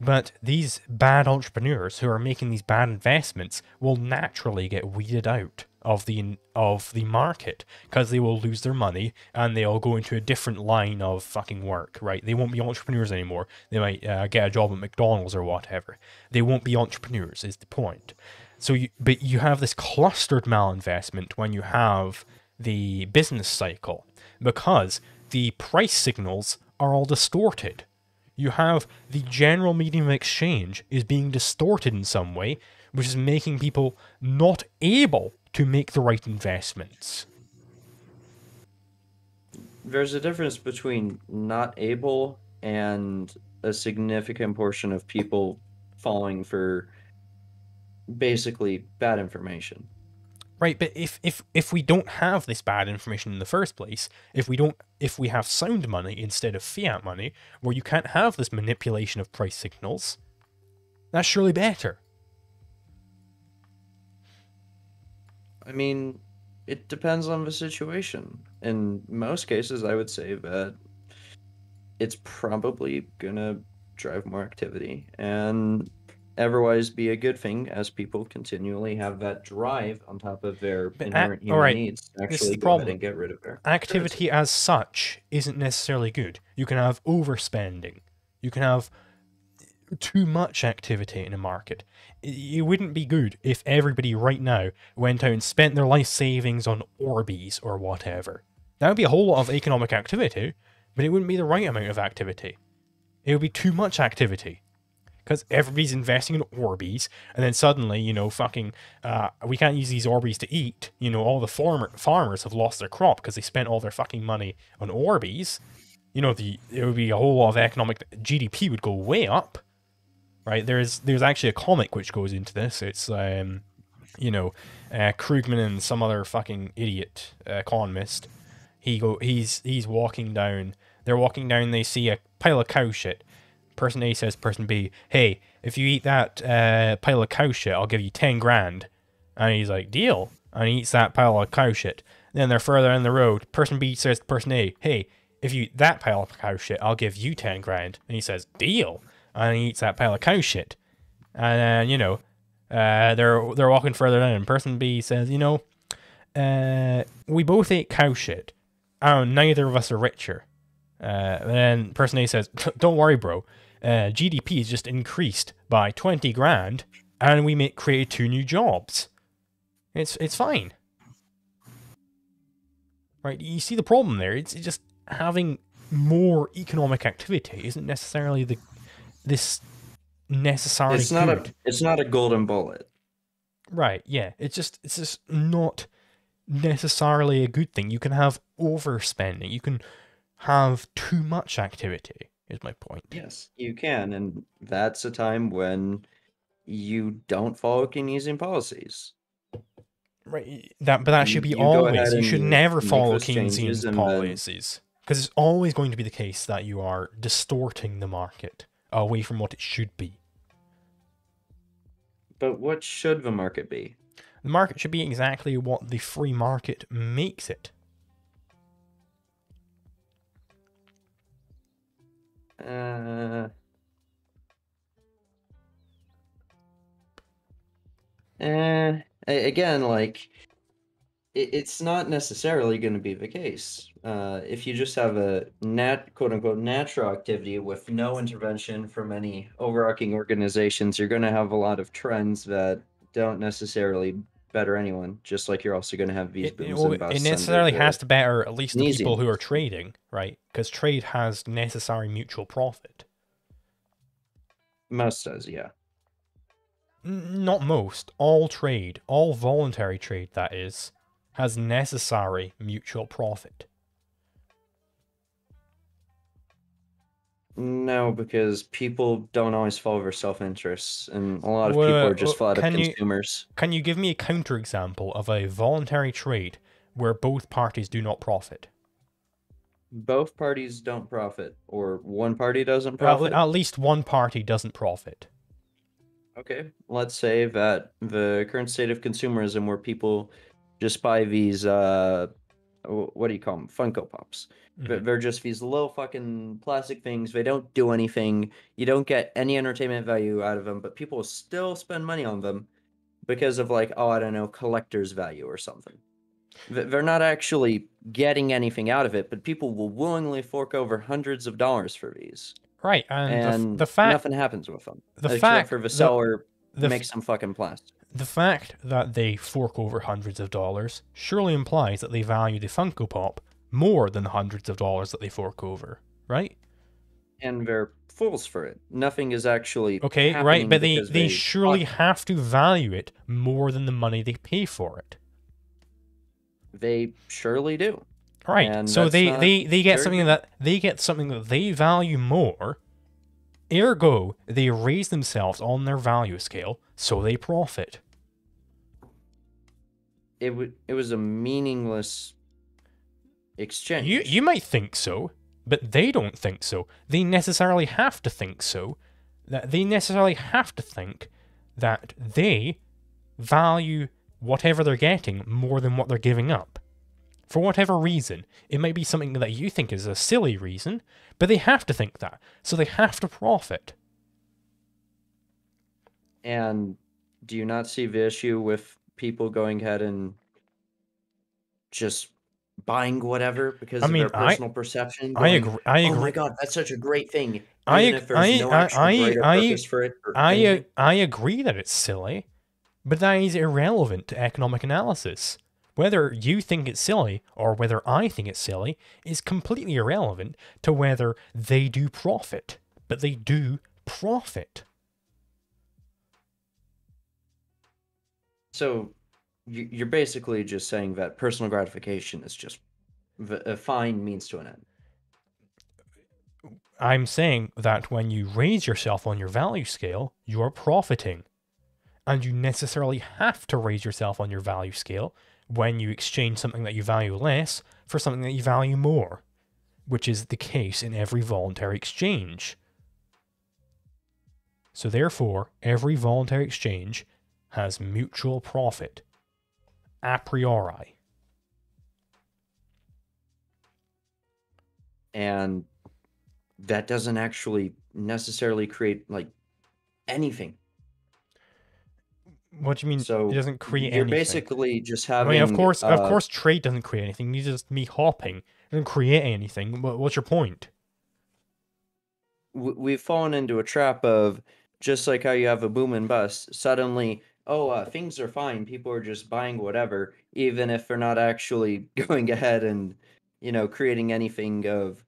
But these bad entrepreneurs who are making these bad investments will naturally get weeded out of the of the market because they will lose their money and they'll go into a different line of fucking work, right? They won't be entrepreneurs anymore. They might uh, get a job at McDonald's or whatever. They won't be entrepreneurs is the point. So you but you have this clustered malinvestment when you have the business cycle because the price signals are all distorted you have the general medium of exchange is being distorted in some way, which is making people not able to make the right investments. There's a difference between not able and a significant portion of people falling for basically bad information. Right, but if, if if we don't have this bad information in the first place, if we don't if we have sound money instead of fiat money, where you can't have this manipulation of price signals, that's surely better. I mean, it depends on the situation. In most cases, I would say that it's probably gonna drive more activity and otherwise be a good thing as people continually have that drive on top of their But a- inherent human alright, needs to actually go ahead problem. and get rid of their activity as such isn't necessarily good. You can have overspending. You can have too much activity in a market. It wouldn't be good if everybody right now went out and spent their life savings on Orbeez or whatever. That would be a whole lot of economic activity, but it wouldn't be the right amount of activity. It would be too much activity. Because everybody's investing in Orbeez, and then suddenly, you know, fucking, uh, we can't use these Orbeez to eat. You know, all the farmer farmers have lost their crop because they spent all their fucking money on Orbeez. You know, the it would be a whole lot of economic GDP would go way up, right? There's there's actually a comic which goes into this. It's um, you know, uh, Krugman and some other fucking idiot uh, economist. He go he's he's walking down. They're walking down. They see a pile of cow shit. Person A says to person B, "Hey, if you eat that uh, pile of cow shit, I'll give you ten grand." And he's like, "Deal." And he eats that pile of cow shit. Then they're further down the road. Person B says to person A, "Hey, if you eat that pile of cow shit, I'll give you ten grand." And he says, "Deal." And he eats that pile of cow shit. And then you know, uh, they're they're walking further down, and person B says, "You know, uh, we both ate cow shit. and neither of us are richer." Uh, and then person A says, "Don't worry, bro. Uh, GDP has just increased by twenty grand, and we make created two new jobs. It's it's fine." Right? You see the problem there? It's just having more economic activity isn't necessarily the this necessarily It's not good. a it's not a golden bullet. Right, yeah. It's just it's just not necessarily a good thing. You can have overspending. You can have too much activity, is my point. Yes, you can, and that's a time when you don't follow Keynesian policies. Right. That but that should be You- you go ahead always. You should never follow Keynesian policies. Because it's always going to be the case that you are distorting the market away from what it should be. But what should the market be? The market should be exactly what the free market makes it. Uh, eh, again, like it, it's not necessarily going to be the case. Uh, if you just have a nat quote unquote natural activity with no intervention from any overarching organizations, you're going to have a lot of trends that don't necessarily better anyone. Just like you're also going to have these It, it- and busts. it necessarily has to better at least the people who are trading, right? Because trade has necessary mutual profit. Most does, yeah. Not most. All trade, all voluntary trade, that is, has necessary mutual profit. No, because people don't always follow their self-interests, and a lot of people are just flat out can you- consumers. Can you give me a counterexample of a voluntary trade where both parties do not profit? Both parties don't profit, or one party doesn't profit. at least one party doesn't profit. Okay, let's say that the current state of consumerism, where people just buy these, uh, what do you call them? Funko Pops. Mhm. They're just these little fucking plastic things. They don't do anything. You don't get any entertainment value out of them, but people still spend money on them because of like, oh, I don't know, collector's value or something. They're not actually getting anything out of it, but people will willingly fork over hundreds of dollars for these, Right, and, the and the, fact nothing happens with them. the fact for the the- seller the makes them fucking plastic. The fact that they fork over hundreds of dollars surely implies that they value the Funko Pop more than the hundreds of dollars that they fork over, right? and they're fools for it. Nothing is actually Okay, right, but they, because they surely have to value it more than the money they pay for it. they surely do. Right. And so they, they, they get something good. that they get something that they value more. Ergo, they raise themselves on their value scale, so they profit. It would it was a meaningless exchange. You you might think so, but they don't think so. They necessarily have to think so. That they necessarily have to think that they value whatever they're getting more than what they're giving up. For whatever reason, it may be something that you think is a silly reason, but they have to think that, so they have to profit. and do you not see the issue with people going ahead and just buying whatever because I of mean, their I- personal perception? I agree. I Oh my god, that's such a great thing. I ag- I- no I- I- I- purpose for it. or I. I agree that it's silly, but that is irrelevant to economic analysis. Whether you think it's silly or whether I think it's silly is completely irrelevant to whether they do profit. But they do profit. So you- you're basically just saying that personal gratification is just a fine means to an end. I'm saying that when you raise yourself on your value scale, you're profiting. And you necessarily have to raise yourself on your value scale when you exchange something that you value less for something that you value more, which is the case in every voluntary exchange. So, therefore, every voluntary exchange has mutual profit a priori. And that doesn't actually necessarily create like anything. What do you mean? So it doesn't create You're anything. basically just having. I mean, of course, of uh, course, trade doesn't create anything. It's just me hopping. It doesn't create anything. What, what's your point? we've fallen into a trap of just like how you have a boom and bust. Suddenly, oh, uh, things are fine. People are just buying whatever, even if they're not actually going ahead and, you know, creating anything of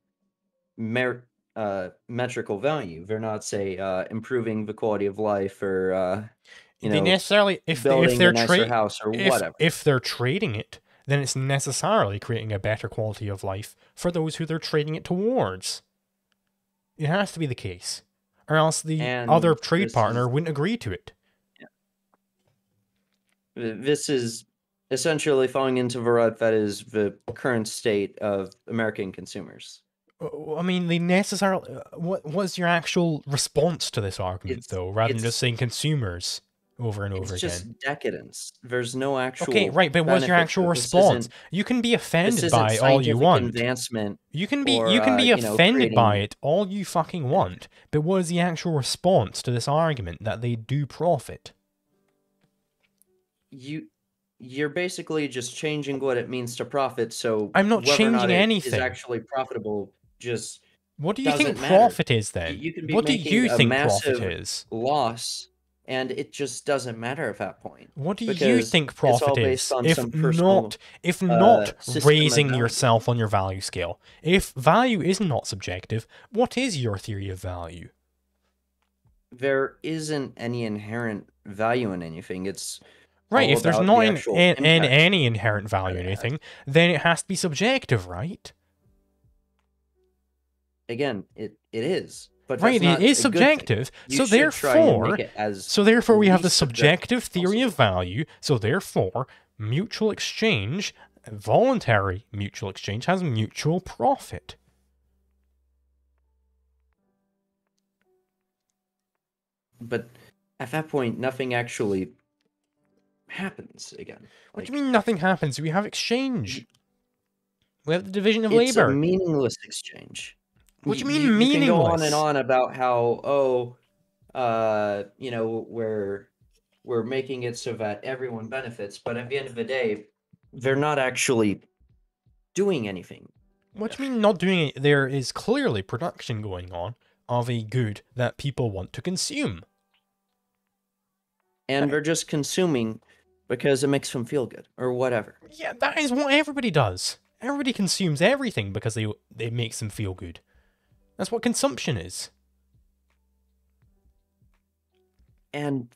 mer- uh, metrical value. They're not, say, uh, improving the quality of life or, uh, you they necessarily, if they, if they're trading, house or if, whatever. if they're trading it, then it's necessarily creating a better quality of life for those who they're trading it towards. It has to be the case, or else the And other trade partner is- wouldn't agree to it. Th- This is essentially falling into the rut that is the current state of American consumers. I mean, they necessarily. uh, What was your actual response to this argument, It's- though, rather than just saying consumers? Over and It's over just again. decades. There's no actual. Okay, right, but what's your actual to it. This response? You can be offended by all you want. advancement. You can be or, you can uh, be you know, offended by it all you fucking want. But what is the actual response to this argument that they do profit? You, you're basically just changing what it means to profit. So I'm not or not changing anything. Is actually profitable. Just What do you think matter. profit is then? you can be What do you think profit is? loss, and it just doesn't matter at that point. What do you think profit is? If personal, not, if uh, not of raising yourself on your value scale, if value is not subjective, what is your theory of value? There isn't any inherent value in anything. It's Right, if there's not in, actual in, in any inherent value in that it has. anything, then it has to be subjective, right? again, it it is. But Right, it is a good thing. subjective. So should try and therefore, as so therefore we have the subjective theory of value. So therefore, mutual exchange, voluntary mutual exchange has mutual profit. but at that point, nothing actually happens again. What do you mean nothing happens? We have exchange. We have the division of it's labor. a meaningless exchange. What do you mean You can go on and on about how oh, uh, you know, we're we're making it so that everyone benefits, but at the end of the day, they're not actually doing anything. What do you mean not doing it? There is clearly production going on of a good that people want to consume. And they're just consuming because it makes them feel good or whatever. Yeah, that is what everybody does. Everybody consumes everything because they it makes them feel good. That's what consumption is. And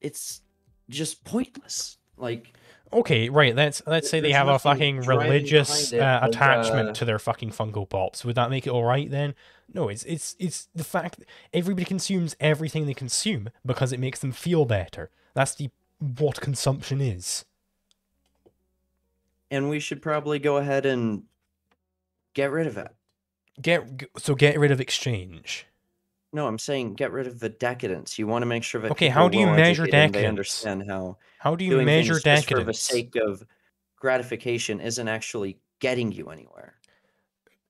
it's just pointless. Like Okay, right. Let's let's say they have a fucking religious it, uh, attachment uh, to their fucking Funko Pops. Would that make it all right then? No, it's it's it's the fact that everybody consumes everything they consume because it makes them feel better. That's the what consumption is. and we should probably go ahead and get rid of it. Get so get rid of exchange. No, I'm saying get rid of the decadence. You want to make sure that Okay, how do you measure and They decadence? understand how How do you measure just for the sake of gratification isn't actually getting you anywhere.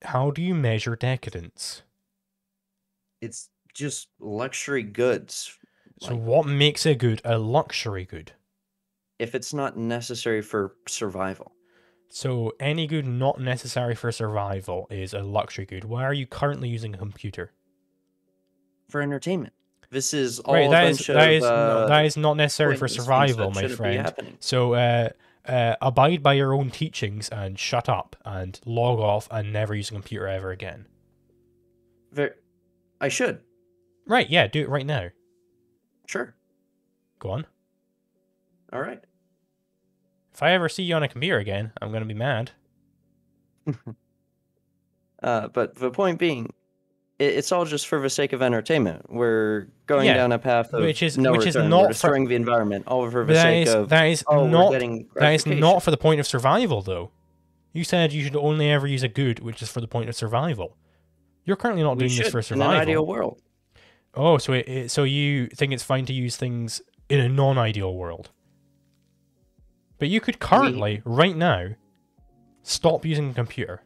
How do you measure decadence? It's just luxury goods. So Like, what makes a good a luxury good? if it's not necessary for survival, So any good not necessary for survival is a luxury good. Why are you currently using a computer? for entertainment, this is all right, that is that of is uh, that is not necessary for survival, my friend. So uh, uh, abide by your own teachings and shut up and log off and never use a computer ever again. Ver- I should Right? Yeah, do it right now. sure. Go on. All right. If I ever see you on a computer again, I'm gonna be mad. Uh, but the point being, it, it's all just for the sake of entertainment. We're going Yeah, down a path of which is- no which is not We're for- destroying the environment, all for the sake is of that is oh, not that is not for the point of survival, though. You said you should only ever use a good, which is for the point of survival. You're currently not We doing this for survival. in an ideal world. Oh, so it, it, so you think it's fine to use things in a non-ideal world? But you could currently, right now, stop using a computer.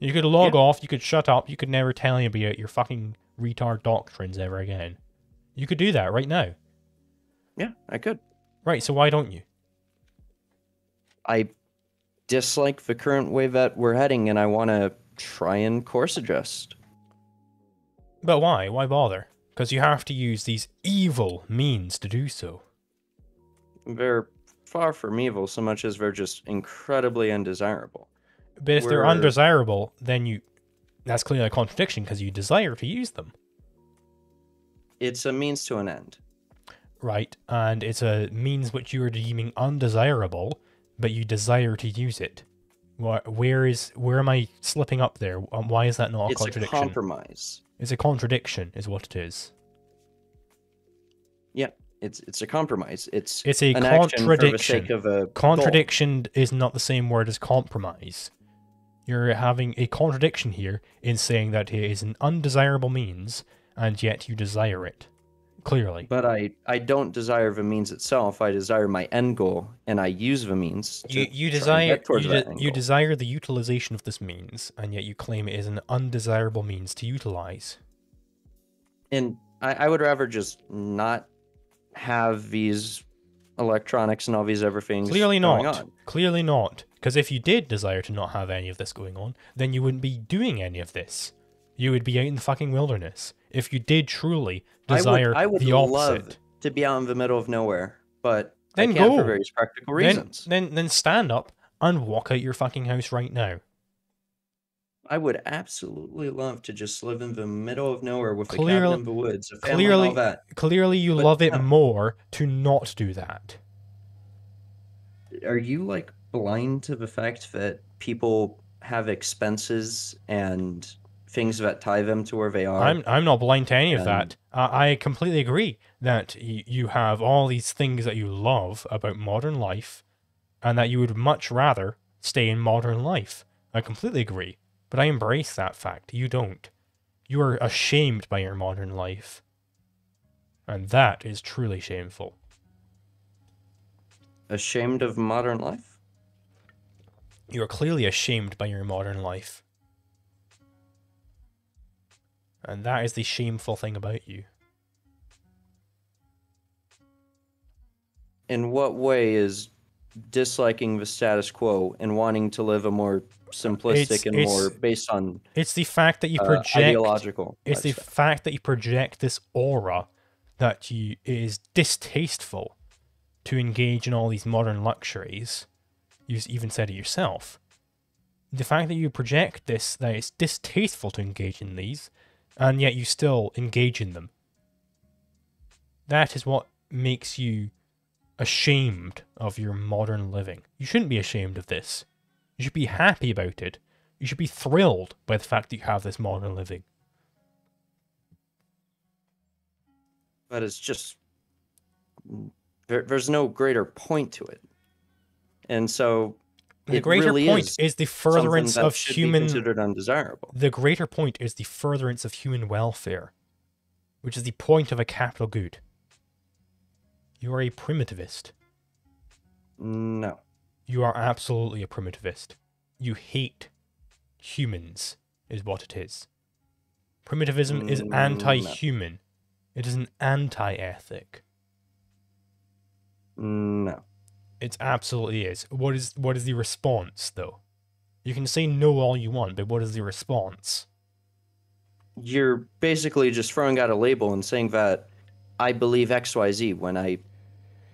You could log Yeah. off. You could shut up. You could never tell anybody about your fucking retard doctrines ever again. You could do that right now. Yeah, I could. Right. So why don't you? I dislike the current way that we're heading, and I want to try and course adjust. But why? Why bother? Because you have to use these evil means to do so. They're far from evil, so much as they're just incredibly undesirable. But if they're undesirable, then you. That's clearly a contradiction because you desire to use them. It's a means to an end. Right, and it's a means which you are deeming undesirable, but you desire to use it. Where is where am I slipping up there? Um, Why is that not a it's a contradiction? compromise. it's a contradiction, is what it is. Yeah, it's it's a compromise. It's It's a an action for the contradiction. a goal. Contradiction is not the same word as compromise. You're having a contradiction here in saying that it is an undesirable means, and yet you desire it. Clearly. But I I don't desire the means itself. I desire my end goal, and I use the means. To You, you desire get towards you, that de- you desire the utilization of this means, and yet you claim it is an undesirable means to utilize. and I, I would rather just not have these electronics and all these other things Clearly not. Clearly not. Because if you did desire to not have any of this going on, then you wouldn't be doing any of this. You would be out in the fucking wilderness. If you did truly desire I would, I would the opposite, love to be out in the middle of nowhere, but Then go. for various practical then, reasons. then then stand up and walk out your fucking house right now. I would absolutely love to just live in the middle of nowhere with a cabin in the woods, clearly-. Clearly, you But love it no. more to not do that. Are you like blind to the fact that people have expenses and things that tie them to where they are? I'm I'm not blind to any of that. I I completely agree that y- you have all these things that you love about modern life, and that you would much rather stay in modern life. I completely agree, but I embrace that fact. You don't. You are ashamed by your modern life, and that is truly shameful. Ashamed of modern life? You are clearly ashamed by your modern life. And that is the shameful thing about you. In what way is disliking the status quo and wanting to live a more simplistic It's- and it's more based on It's the fact that you uh, project ideological? It's the fact that you project this aura that you it is distasteful to engage in all these modern luxuries. You even said it yourself. The fact that you project this that it's distasteful to engage in these, and yet you still engage in them. That is what makes you ashamed of your modern living. You shouldn't be ashamed of this. You should be happy about it. You should be thrilled by the fact that you have this modern living. but it's just there, there's no greater point to it, and so The greater really point is is, the furtherance of human. considered undesirable. The greater point is the furtherance of human welfare, which is the point of a capital good. You are a primitivist. No, You are absolutely a primitivist. You hate humans, is what it is. Primitivism is Mm, no. anti-human. It is an anti-ethic. no. It absolutely is. What is what is the response though? You can say no all you want, but what is the response? You're basically just throwing out a label and saying that I believe X Y Z when I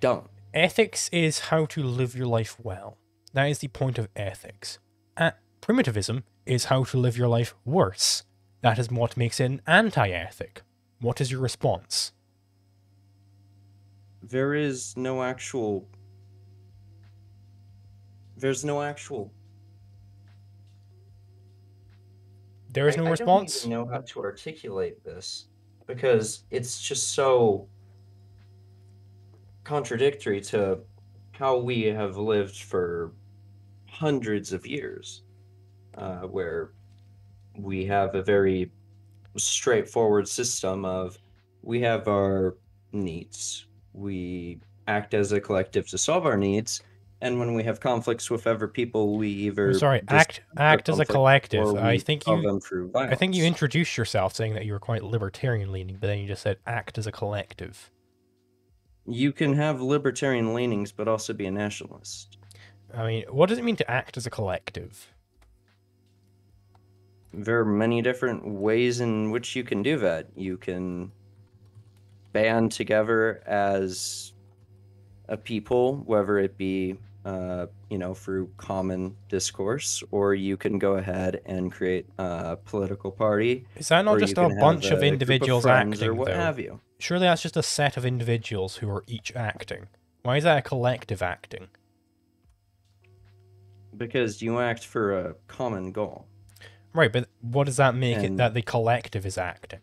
don't. Ethics is how to live your life well. That is the point of ethics. Uh, primitivism is how to live your life worse. That is what makes it an anti-ethic. What is your response? There is no actual. There's no actual. There is I- no I response. don't even know how to articulate this because it's just so contradictory to how we have lived for hundreds of years, uh, where we have a very straightforward system of we have our needs, we act as a collective to solve our needs, and when we have conflicts with other people, we either I'm sorry, act act as a collective. I think you I think you introduced yourself saying that you were quite libertarian leaning, but then you just said act as a collective. You can have libertarian leanings, but also be a nationalist. I mean, what does it mean to act as a collective? There are many different ways in which you can do that. You can band together as a people, whether it be, uh, you know, through common discourse, or you can go ahead and create a political party. Is that not just a bunch of individuals friends acting, or what though? have you. Surely that's just a set of individuals who are each acting. Why is that a collective acting? Because you act for a common goal. Right, but what does that make it that the collective is acting?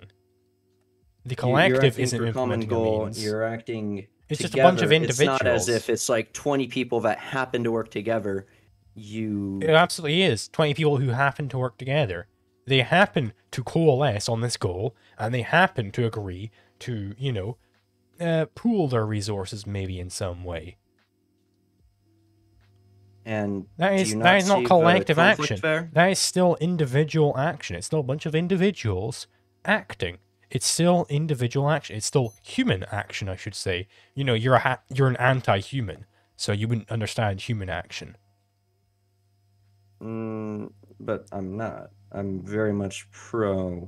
The collective isn't for common goal. means. You're acting. It's just a bunch of individuals. It's not as if it's like 20 people that happen to work together. You It absolutely is. 20 people who happen to work together. They happen to coalesce on this goal, and they happen to agree to, you know, uh, pool their resources maybe in some way. And That is that is not collective action. there? That is still individual action. It's still a bunch of individuals acting. It's still individual action. It's still human action, I should say. You know, you're a ha- you're an anti-human, so you wouldn't understand human action. Mm, but I'm not. I'm very much pro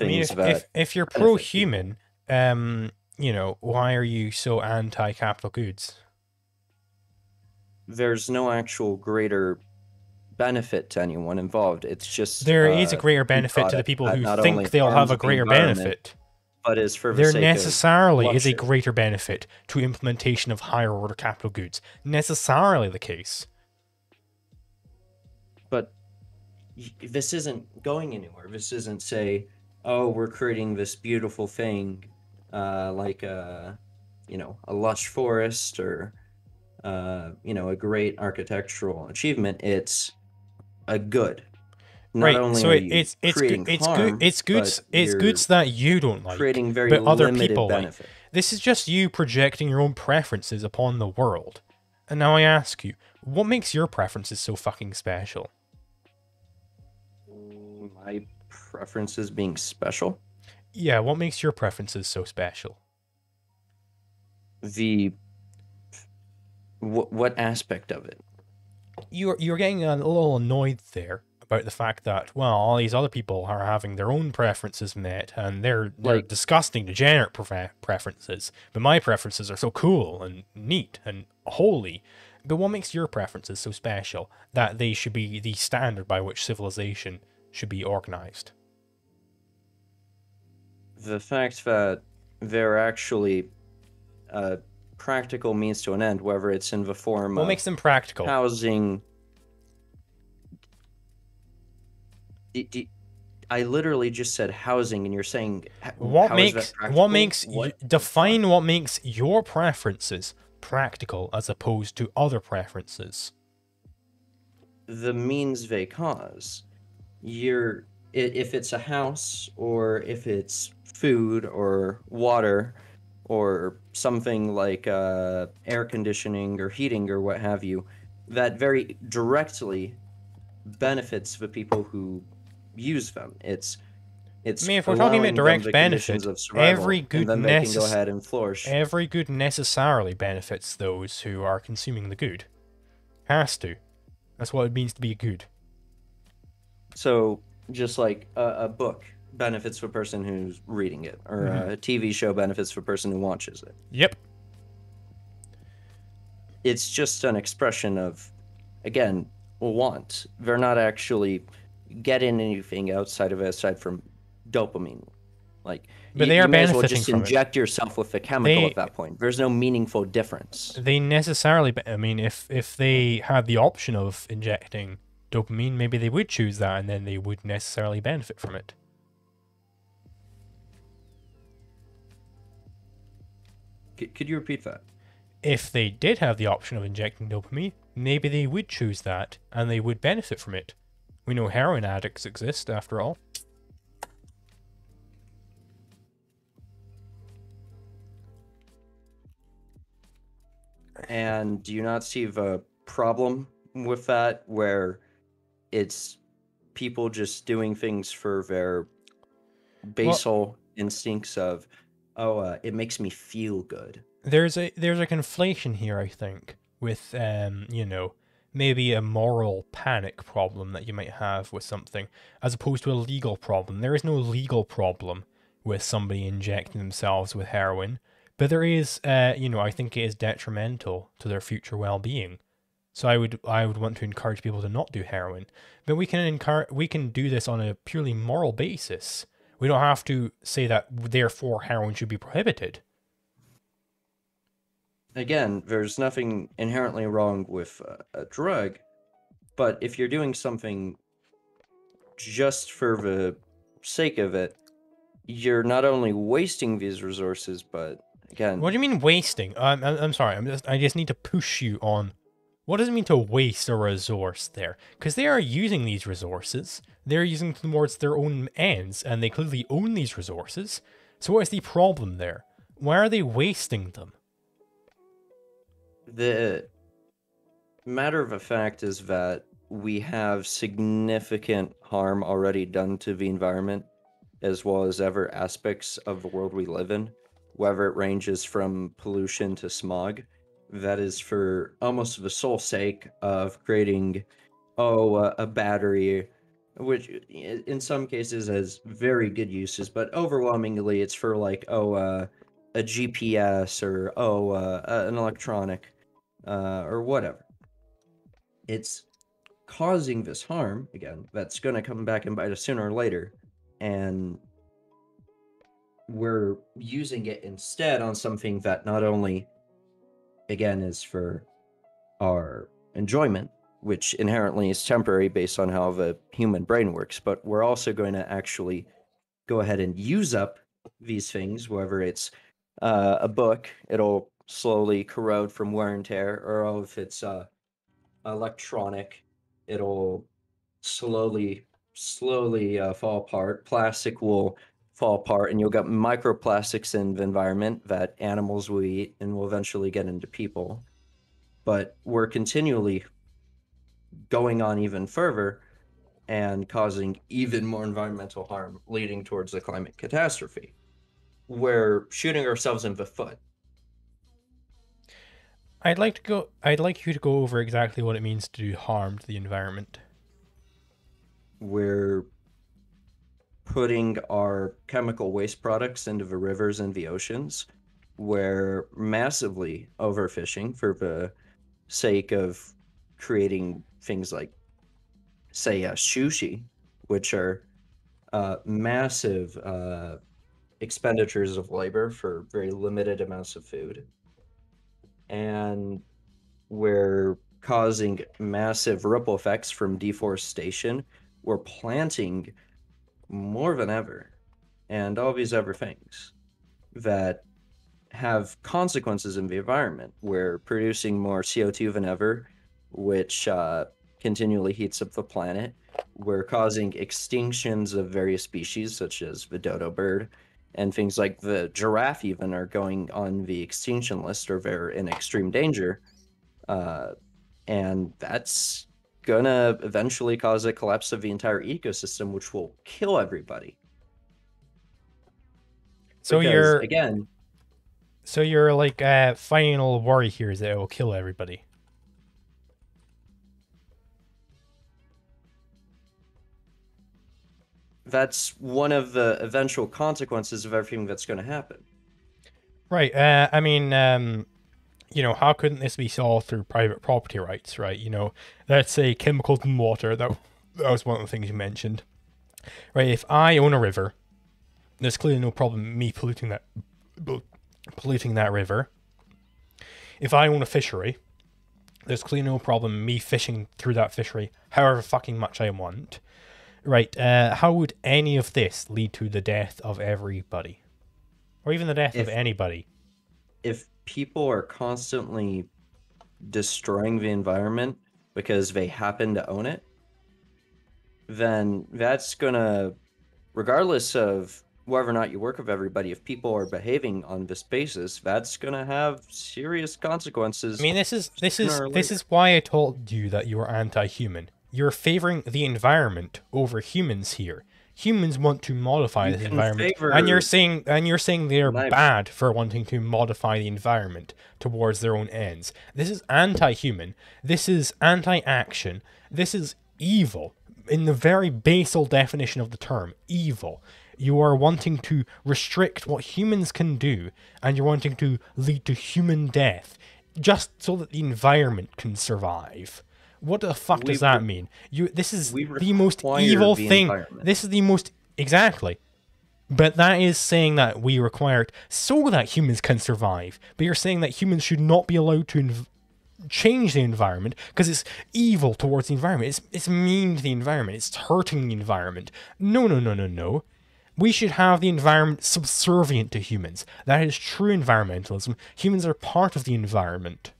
I mean, if, that if if you're pro-human, um, you know, why are you so anti-capital goods? there's no actual greater benefit to anyone involved. It's just There is a uh, greater benefit to the people who think they'll have a greater benefit. but is for the There necessarily is a greater benefit to implementation of higher order capital goods. Necessarily the case. But this isn't going anywhere. This isn't say, oh, we're creating this beautiful thing, uh, like a, you know, a lush forest or, uh, you know, a great architectural achievement. It's a good. Not right. only So are it, it's it's good. It's harm, good. It's good It's you're goods that you don't like. creating very but other limited people like. This is just you projecting your own preferences upon the world. And now I ask you, what makes your preferences so fucking special? My preferences being special. Yeah, what makes your preferences so special? The what what aspect of it? You're you're getting a little annoyed there about the fact that well, all these other people are having their own preferences met, and they're they're Like- disgusting, degenerate prefe- preferences. But my preferences are so cool and neat and holy. But what makes your preferences so special that they should be the standard by which civilization should be organized? The fact that they're actually a practical means to an end, whether it's in the form What of makes them practical? housing. D- d- I literally just said housing, and you're saying What how is that makes practical? what makes y- What? define what makes your preferences practical as opposed to other preferences? the means they cause. You're i- if it's a house or if it's food or water or something like uh, air conditioning or heating or what have you, that very directly benefits the people who use them. It's it's I mean, if we're talking about direct benefits, of every good and can go ahead and flourish. Every good necessarily benefits those who are consuming the good. Has to. That's what it means to be a good. So just like a, a book benefits the person who's reading it, or Mhm. a TV show benefits the person who watches it. Yep. It's just an expression of, again, want. They're not actually getting anything outside of it aside from dopamine. Like, But you, they are you may as well just from it. inject yourself with the chemical They- at that point. There's no meaningful difference. They necessarily. I mean, if if they had the option of injecting dopamine, maybe they would choose that, and then they would necessarily benefit from it. Could you repeat that? If they did have the option of injecting dopamine, maybe they would choose that, and they would benefit from it. We know heroin addicts exist, after all. And do you not see the problem with that where it's people just doing things for their basal instincts of, oh, uh, it makes me feel good. there's a there's a conflation here i think with um you know maybe a moral panic problem that you might have with something as opposed to a legal problem there is no legal problem with somebody injecting themselves with heroin but there is uh you know i think it is detrimental to their future well-being so i would i would want to encourage people to not do heroin but we can encourage we can do this on a purely moral basis we don't have to say that therefore heroin should be prohibited Again, there's nothing inherently wrong with a, a drug, but if you're doing something just for the sake of it, you're not only wasting these resources, but again, What do you mean wasting? I'm, I'm, I'm sorry. I'm just, I just need to push you on. What does it mean to waste a resource there? Because they are using these resources. They're using them towards their own ends, and they clearly own these resources. So what is the problem there? why are they wasting them? The matter of a fact is that we have significant harm already done to the environment, as well as other aspects of the world we live in, whether it ranges from pollution to smog. That is for almost the sole sake of creating, oh, uh, a battery, which in some cases has very good uses, but overwhelmingly it's for like, oh, uh, a GPS or oh, uh, an electronic, uh, or whatever. It's causing this harm again that's going to come back and bite us sooner or later and we're using it instead on something that not only again is for our enjoyment which inherently is temporary based on how the human brain works. But we're also going to actually go ahead and use up these things whether it's uh, a book it'll slowly corrode from wear and tear or if it's uh, electronic it'll slowly slowly uh, fall apart. Plastic will fall apart and you'll get microplastics in the environment that animals will eat and will eventually get into people but we're continually going on even further and causing even more environmental harm leading towards a climate catastrophe we're shooting ourselves in the foot I'd like to go. I'd like you to go over exactly what it means to do harm to the environment. We're putting our chemical waste products into the rivers and the oceans. We're massively overfishing for the sake of creating things like, say, uh, sushi, which are uh, massive uh, expenditures of labor for very limited amounts of food and we're causing massive ripple effects from deforestation. We're planting more than ever, and all these other things that have consequences in the environment. We're producing more CO2 than ever, which uh, continually heats up the planet. We're causing extinctions of various species, such as the dodo bird, and things like the giraffe even are going on the extinction list or they're in extreme danger uh, and that's gonna eventually cause a collapse of the entire ecosystem which will kill everybody so because, you're again so you're like uh final worry here is that it will kill everybody that's one of the eventual consequences of everything that's going to happen. Right. Uh, I mean, um, you know, how couldn't this be solved through private property rights, right? You know, let's say chemicals in water. That that was one of the things you mentioned, right? If I own a river, there's clearly no problem me polluting that polluting that river. If I own a fishery, there's clearly no problem me fishing through that fishery however fucking much I want. Right. Uh, how would any of this lead to the death of everybody, or even the death if, of anybody? If people are constantly destroying the environment because they happen to own it, then that's gonna, regardless of whether or not you work with everybody, if people are behaving on this basis, that's gonna have serious consequences. I mean, this is this is this is why I told you that you are anti-human you're favoring the environment over humans here. Humans want to modify you this environment, and you're saying and you're saying they're bad for wanting to modify the environment towards their own ends. This is anti-human. This is anti-action. This is evil in the very basal definition of the term. Evil. You are wanting to restrict what humans can do, and you're wanting to lead to human death, just so that the environment can survive. What the fuck does that mean? You this is the most evil the thing. This is the most exactly. But that is saying that we require it so that humans can survive. But you're saying that humans should not be allowed to inv- change the environment because it's evil towards the environment. It's it's mean to the environment. It's hurting the environment. No, no, no, no, no. We should have the environment subservient to humans. That is true environmentalism. Humans are part of the environment.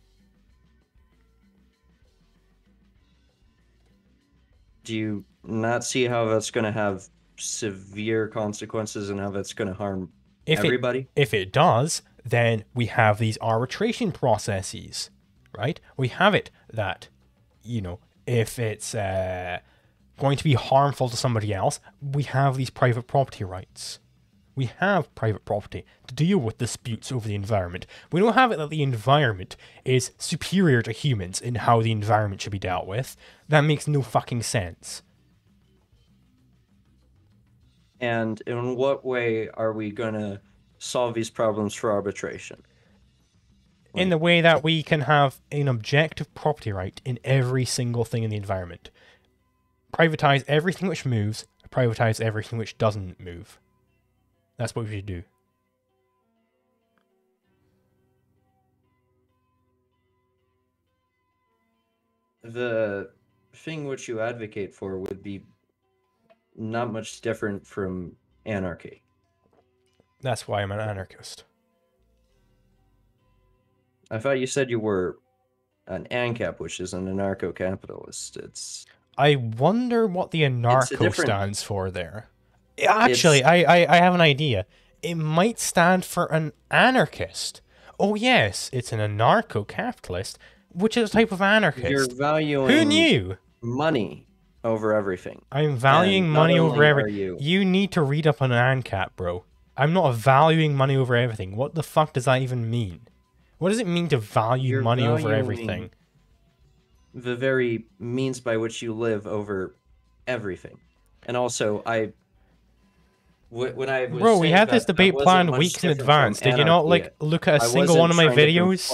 Do you not see how that's going to have severe consequences and how that's going to harm if everybody? It, if it does, then we have these arbitration processes, right? We have it that, you know, if it's uh, going to be harmful to somebody else, we have these private property rights. We have private property to deal with disputes over the environment. We don't have it that the environment is superior to humans in how the environment should be dealt with. That makes no fucking sense. And in what way are we going to solve these problems for arbitration? in the way that we can have an objective property right in every single thing in the environment. Privatize everything which moves, privatize everything which doesn't move. That's what we should do. The thing which you advocate for would be not much different from anarchy. That's why I'm an anarchist. I thought you said you were an ANCAP, which is an anarcho-capitalist. It's I wonder what the anarcho stands for there. Actually, I, I, I have an idea. It might stand for an anarchist. Oh yes, it's an anarcho-capitalist, which is a type of anarchist. you're valuing Who knew? money over everything. I'm valuing And money over everything. you- You need to read up on an ANCAP, bro. I'm not valuing money over everything. What the fuck does that even mean? What does it mean to value You're money over everything? The very means by which you live over everything, and also I. wh- When I was Bro, we had this debate planned weeks in advance. Did you not like look at a I single one of my videos?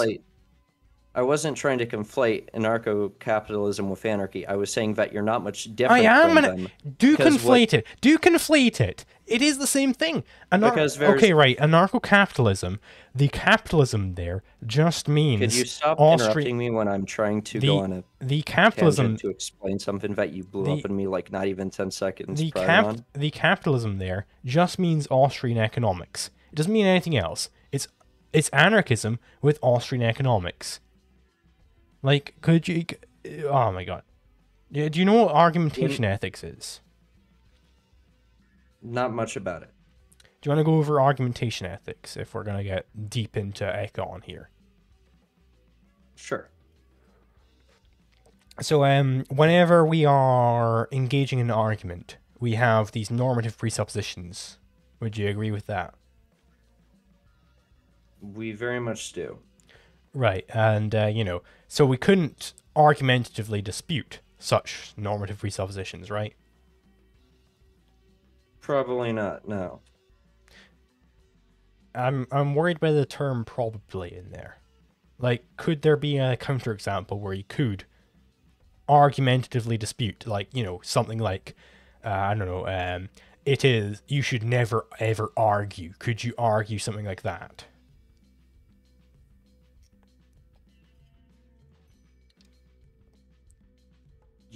Conflate- I wasn't trying to conflate anarcho-capitalism with anarchy. I was saying that you're not much different. I am from an, them. do because what- conflate it. Do conflate it. It is the same thing. Anar- okay, right. Anarcho-capitalism. The capitalism there just means Could you stop Austri- interrupting me when I'm trying to the go on a the capitalism. to explain something that you blew the- up in me like not even ten seconds The prior cap the capitalism there just means Austrian economics. It doesn't mean anything else. It's it's anarchism with Austrian economics. Like, could you? Oh my god. Yeah, Do you know what argumentation ethics is? Not much about it. Do you want to go over argumentation ethics if we're going to get deep into econ here? Sure. So, um, whenever we are engaging in an argument, we have these normative presuppositions. Would you agree with that? We very much do. Right, and uh, you know, so we couldn't argumentatively dispute such normative presuppositions, right? Probably not. No. I'm I'm worried by the term probably in there. Like, could there be a counterexample where you could argumentatively dispute, like you know, something like uh, I don't know, um, it is you should never ever argue. Could you argue something like that?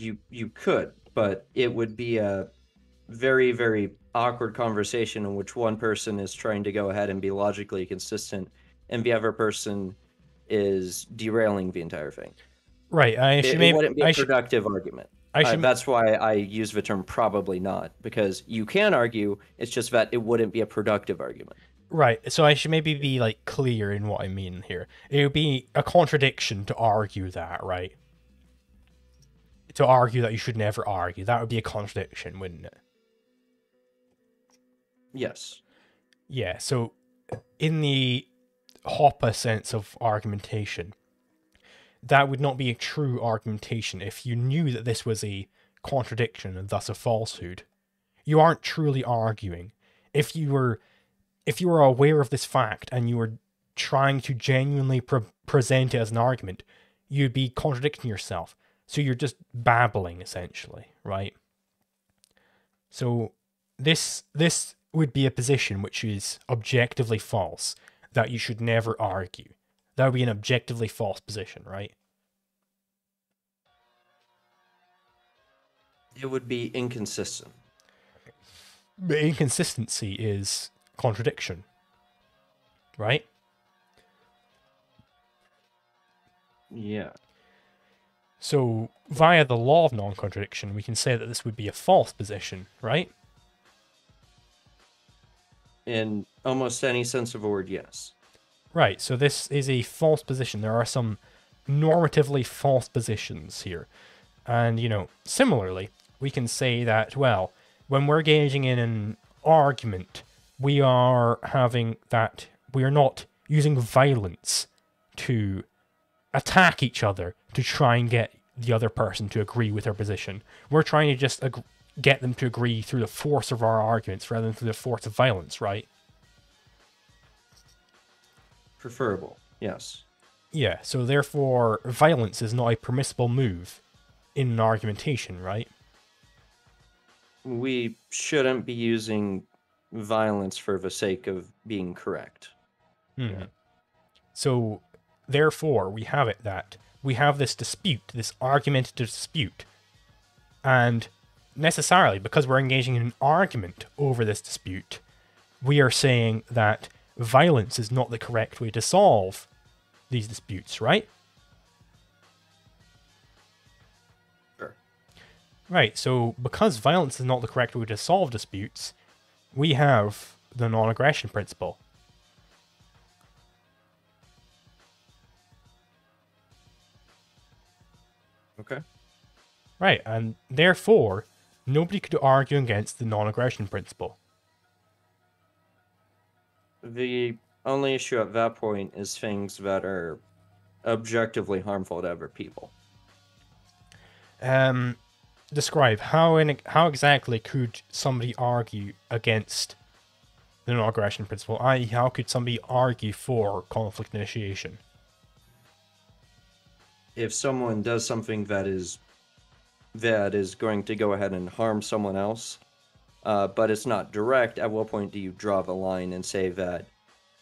You you could, but it would be a very very awkward conversation in which one person is trying to go ahead and be logically consistent, and the other person is derailing the entire thing. Right. I It, should it maybe wouldn't be a I should productive argument. I Uh, that's why I use the term probably not because you can argue. It's just that it wouldn't be a productive argument. Right, so I should maybe be like clear in what I mean here. It would be a contradiction to argue that, right? To argue that you should never argue. That would be a contradiction, wouldn't it? Yes. Yeah, so in the Hoppe sense of argumentation, that would not be a true argumentation if you knew that this was a contradiction and thus a falsehood. You aren't truly arguing. If you were if you were aware of this fact and you were trying to genuinely pre- present it as an argument, you'd be contradicting yourself. So you're just babbling essentially, right? So this this would be a position which is objectively false that you should never argue. That would be an objectively false position, right? It would be inconsistent. But inconsistency is contradiction, right? Yeah. So, via the law of non contradiction, we can say that this would be a false position, right? In almost any sense of a word, yes. Right, so this is a false position. There are some normatively false positions here. And, you know, similarly, we can say that, well, when we're engaging in an argument, we are having that, we are not using violence to attack each other to try and get the other person to agree with our position. We're trying to just ag- get them to agree through the force of our arguments rather than through the force of violence, right? Preferable, yes. Yeah, so therefore, violence is not a permissible move in an argumentation, right? We shouldn't be using violence for the sake of being correct. Mhm. So, therefore, we have it that we have this dispute, this argumentative dispute, and necessarily, because we're engaging in an argument over this dispute, we are saying that violence is not the correct way to solve these disputes, right? Sure. Right, so because violence is not the correct way to solve disputes, we have the non aggression principle. Okay. Right, and therefore, nobody could argue against the non aggression principle. The only issue at that point is things that are objectively harmful to other people. Um, describe how in how exactly could somebody argue against the non aggression principle? I.e., how could somebody argue for conflict initiation? If someone does something that is that is going to go ahead and harm someone else, uh, but it's not direct, at what point do you draw the line and say that,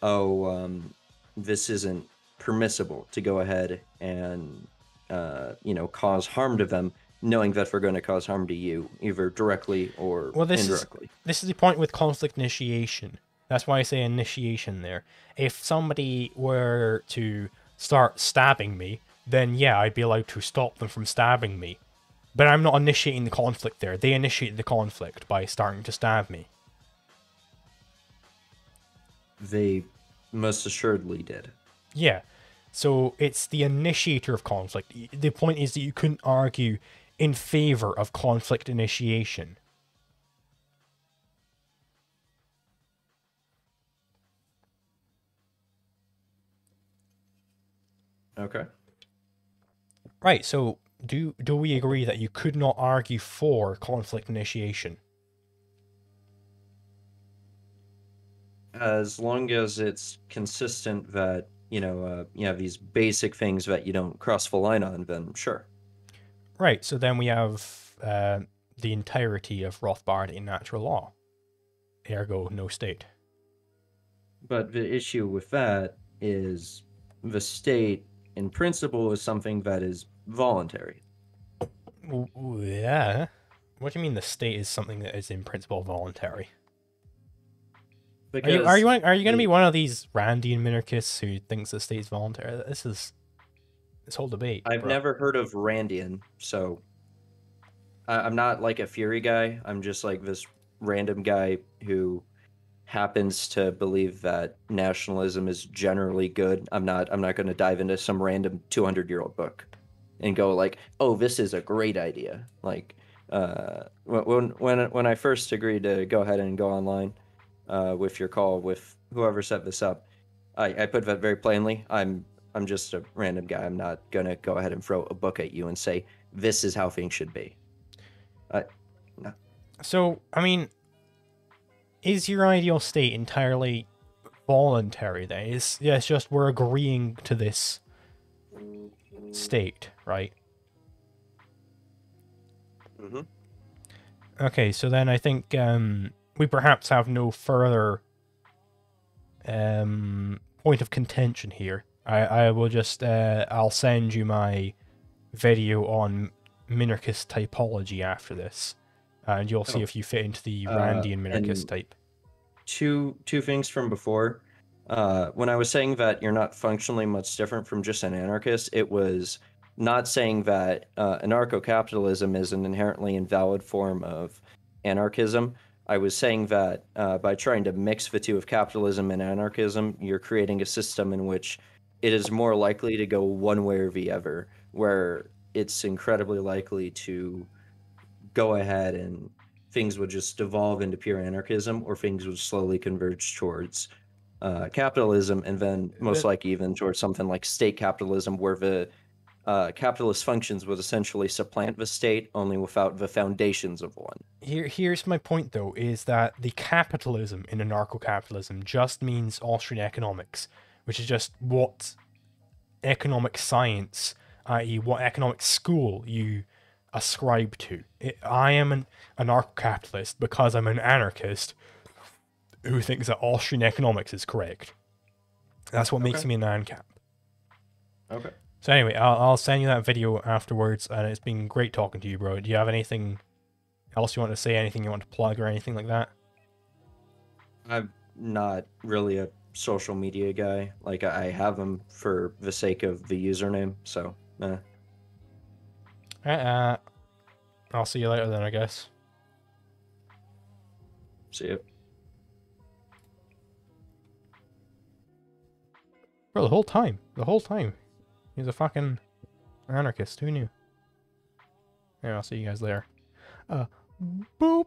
oh, um, this isn't permissible to go ahead and uh, you know cause harm to them, knowing that they're going to cause harm to you, either directly or Well, this is- This is the point with conflict initiation. That's why I say initiation there. If somebody were to start stabbing me, then yeah, I'd be allowed to stop them from stabbing me. But I'm not initiating the conflict there. They initiated the conflict by starting to stab me. They most assuredly did. Yeah. So it's the initiator of conflict. The point is that you couldn't argue in favor of conflict initiation. Okay. Right. So do do we agree that you could not argue for conflict initiation? as long as it's consistent that you know uh, you have these basic things that you don't cross the line on then sure Right. So then we have uh, the entirety of Rothbardian natural law. Ergo, no state. but the issue with that is the state in principle is something that is voluntary Yeah. What do you mean the state is something that is in principle voluntary? Are you are you are you going to be one of these Randian minarchists who thinks the state is voluntary? This is this whole debate. i've bro. never heard of randian so I, i'm not like a fury guy i'm just like this random guy who happens to believe that nationalism is generally good i'm not i'm not going to dive into some random 200 year old book and go like oh this is a great idea. Like uh when when when i first agreed to go ahead and go online uh with your call with whoever set this up i i put that very plainly i'm i'm just a random guy i'm not gonna go ahead and throw a book at you and say this is how things should be. I, So, I mean, is your ideal state entirely voluntary then? Is yeah, it's just we're agreeing to this state, right? mm-hmm. Okay, so then I think um, we perhaps have no further um, point of contention here. I, I will just uh, I'll send you my video on minarchist typology after this, and you'll see Oh. if you fit into the Uh, Randian minarchist type. two two things from before. Uh, when I was saying that you're not functionally much different from just an anarchist, it was not saying that uh, anarcho-capitalism is an inherently invalid form of anarchism. I was saying that uh, by trying to mix the two of capitalism and anarchism, you're creating a system in which it is more likely to go one way or the other, where it's incredibly likely to go ahead and things would just devolve into pure anarchism, or things would slowly converge towards uh, capitalism, and then most likely even towards something like state capitalism, where the uh, capitalist functions would essentially supplant the state, only without the foundations of one. Here, here's my point though: is that the capitalism in anarcho-capitalism just means Austrian economics, which is just what economic science, i.e., what economic school you ascribe to. It, I am an anarcho-capitalist because I'm an anarchist who thinks that Austrian economics is correct. That's what makes Okay. me an ANCAP. Okay. So anyway, I'll, I'll send you that video afterwards, and it's been great talking to you, bro. Do you have anything else you want to say? Anything you want to plug or anything like that? I'm not really a social media guy. Like I I have them for the sake of the username. So, eh. Uh, uh, I'll see you later then, I guess. see you. Bro, the whole time, the whole time, he's a fucking anarchist. Who knew? Yeah, I'll see you guys later. Uh, boop.